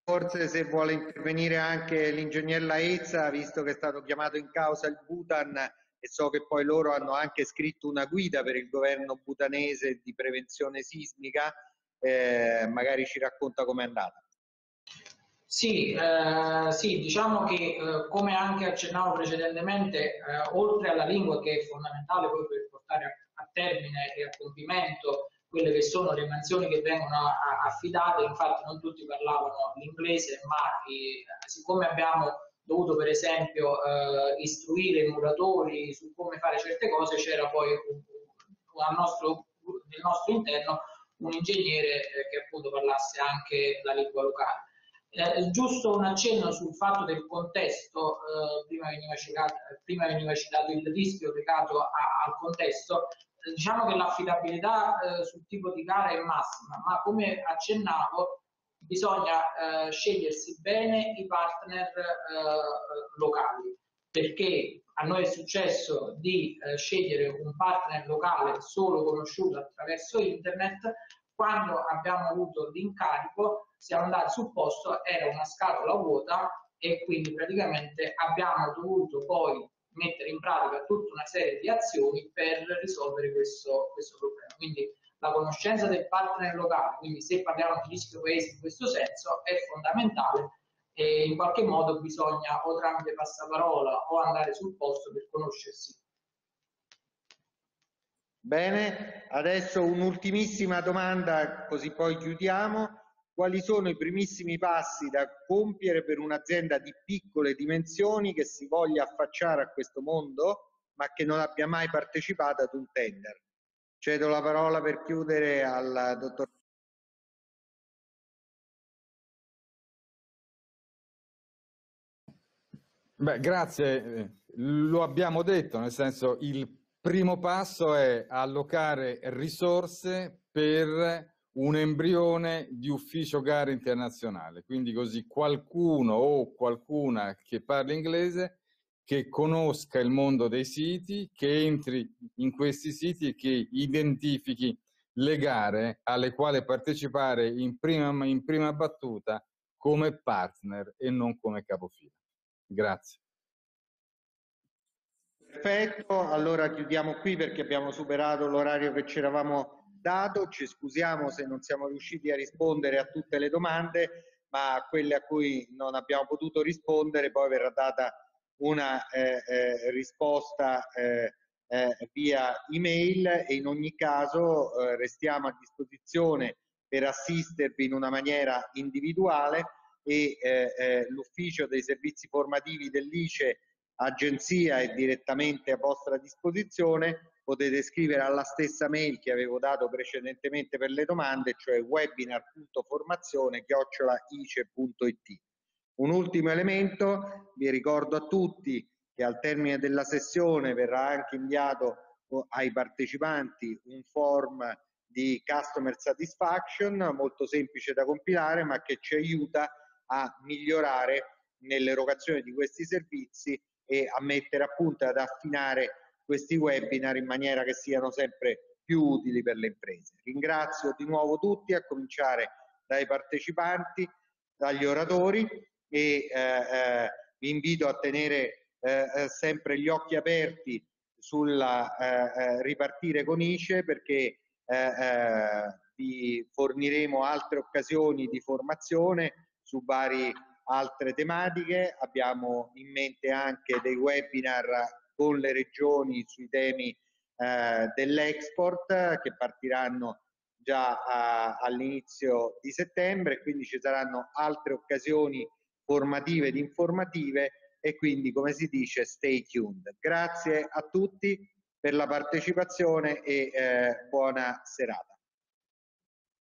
Forse se vuole intervenire anche l'ingegner Laezza, visto che è stato chiamato in causa il Bhutan e so che poi loro hanno anche scritto una guida per il governo bhutanese di prevenzione sismica, eh, magari ci racconta com'è andata. Sì, eh, sì, diciamo che eh, come anche accennavo precedentemente, eh, oltre alla lingua che è fondamentale poi per portare a, termine e a compimento quelle che sono le mansioni che vengono affidate, infatti non tutti parlavano l'inglese, ma eh, siccome abbiamo dovuto per esempio eh, istruire i muratori su come fare certe cose, c'era poi un, un, nostro, nel nostro interno un ingegnere eh, che appunto parlasse anche la lingua locale. Eh, giusto un accenno sul fatto del contesto, eh, prima, veniva citato, prima, veniva citato, il rischio legato a, al contesto, diciamo che l'affidabilità eh, sul tipo di gara è massima, ma come accennavo bisogna eh, scegliersi bene i partner eh, locali, perché a noi è successo di scegliere un partner locale solo conosciuto attraverso internet, quando abbiamo avuto l'incarico siamo andati sul posto, era una scatola vuota e quindi praticamente abbiamo dovuto poi mettere in pratica tutta una serie di azioni per risolvere questo, questo problema. Quindi la conoscenza del partner locale, quindi se parliamo di rischio paese in questo senso, è fondamentale e in qualche modo bisogna o tramite passaparola o andare sul posto per conoscersi. Bene, adesso un'ultimissima domanda, così poi chiudiamo quali sono i primissimi passi da compiere per un'azienda di piccole dimensioni che si voglia affacciare a questo mondo ma che non abbia mai partecipato ad un tender. Cedo la parola per chiudere al dottor Beh, grazie. Lo abbiamo detto, nel senso il primo passo è allocare risorse per un embrione di ufficio gare internazionale, quindi così qualcuno o qualcuna che parli inglese che conosca il mondo dei siti, che entri in questi siti e che identifichi le gare alle quali partecipare in prima, in prima battuta come partner e non come capofila. Grazie. Perfetto, allora chiudiamo qui perché abbiamo superato l'orario che ci eravamo dato, ci scusiamo se non siamo riusciti a rispondere a tutte le domande, ma a quelle a cui non abbiamo potuto rispondere poi verrà data una eh, eh, risposta eh, eh via email e in ogni caso eh, restiamo a disposizione per assistervi in una maniera individuale e eh, l'ufficio dei servizi formativi dell'ICE agenzia è direttamente a vostra disposizione potete scrivere alla stessa mail che avevo dato precedentemente per le domande, cioè webinar.formazione-ice.it. Un ultimo elemento, vi ricordo a tutti che al termine della sessione verrà anche inviato ai partecipanti un form di customer satisfaction molto semplice da compilare ma che ci aiuta a migliorare nell'erogazione di questi servizi e a mettere a punto e ad affinare questi webinar in maniera che siano sempre più utili per le imprese. Ringrazio di nuovo tutti, a cominciare dai partecipanti, dagli oratori e eh, eh, vi invito a tenere eh, eh sempre gli occhi aperti sulla eh, eh, ripartire con ICE perché vi forniremo altre occasioni di formazione su varie altre tematiche. Abbiamo in mente anche dei webinar con le regioni sui temi eh, dell'export che partiranno già all'inizio di settembre, quindi ci saranno altre occasioni formative ed informative e quindi come si dice stay tuned. Grazie a tutti per la partecipazione e eh, buona serata.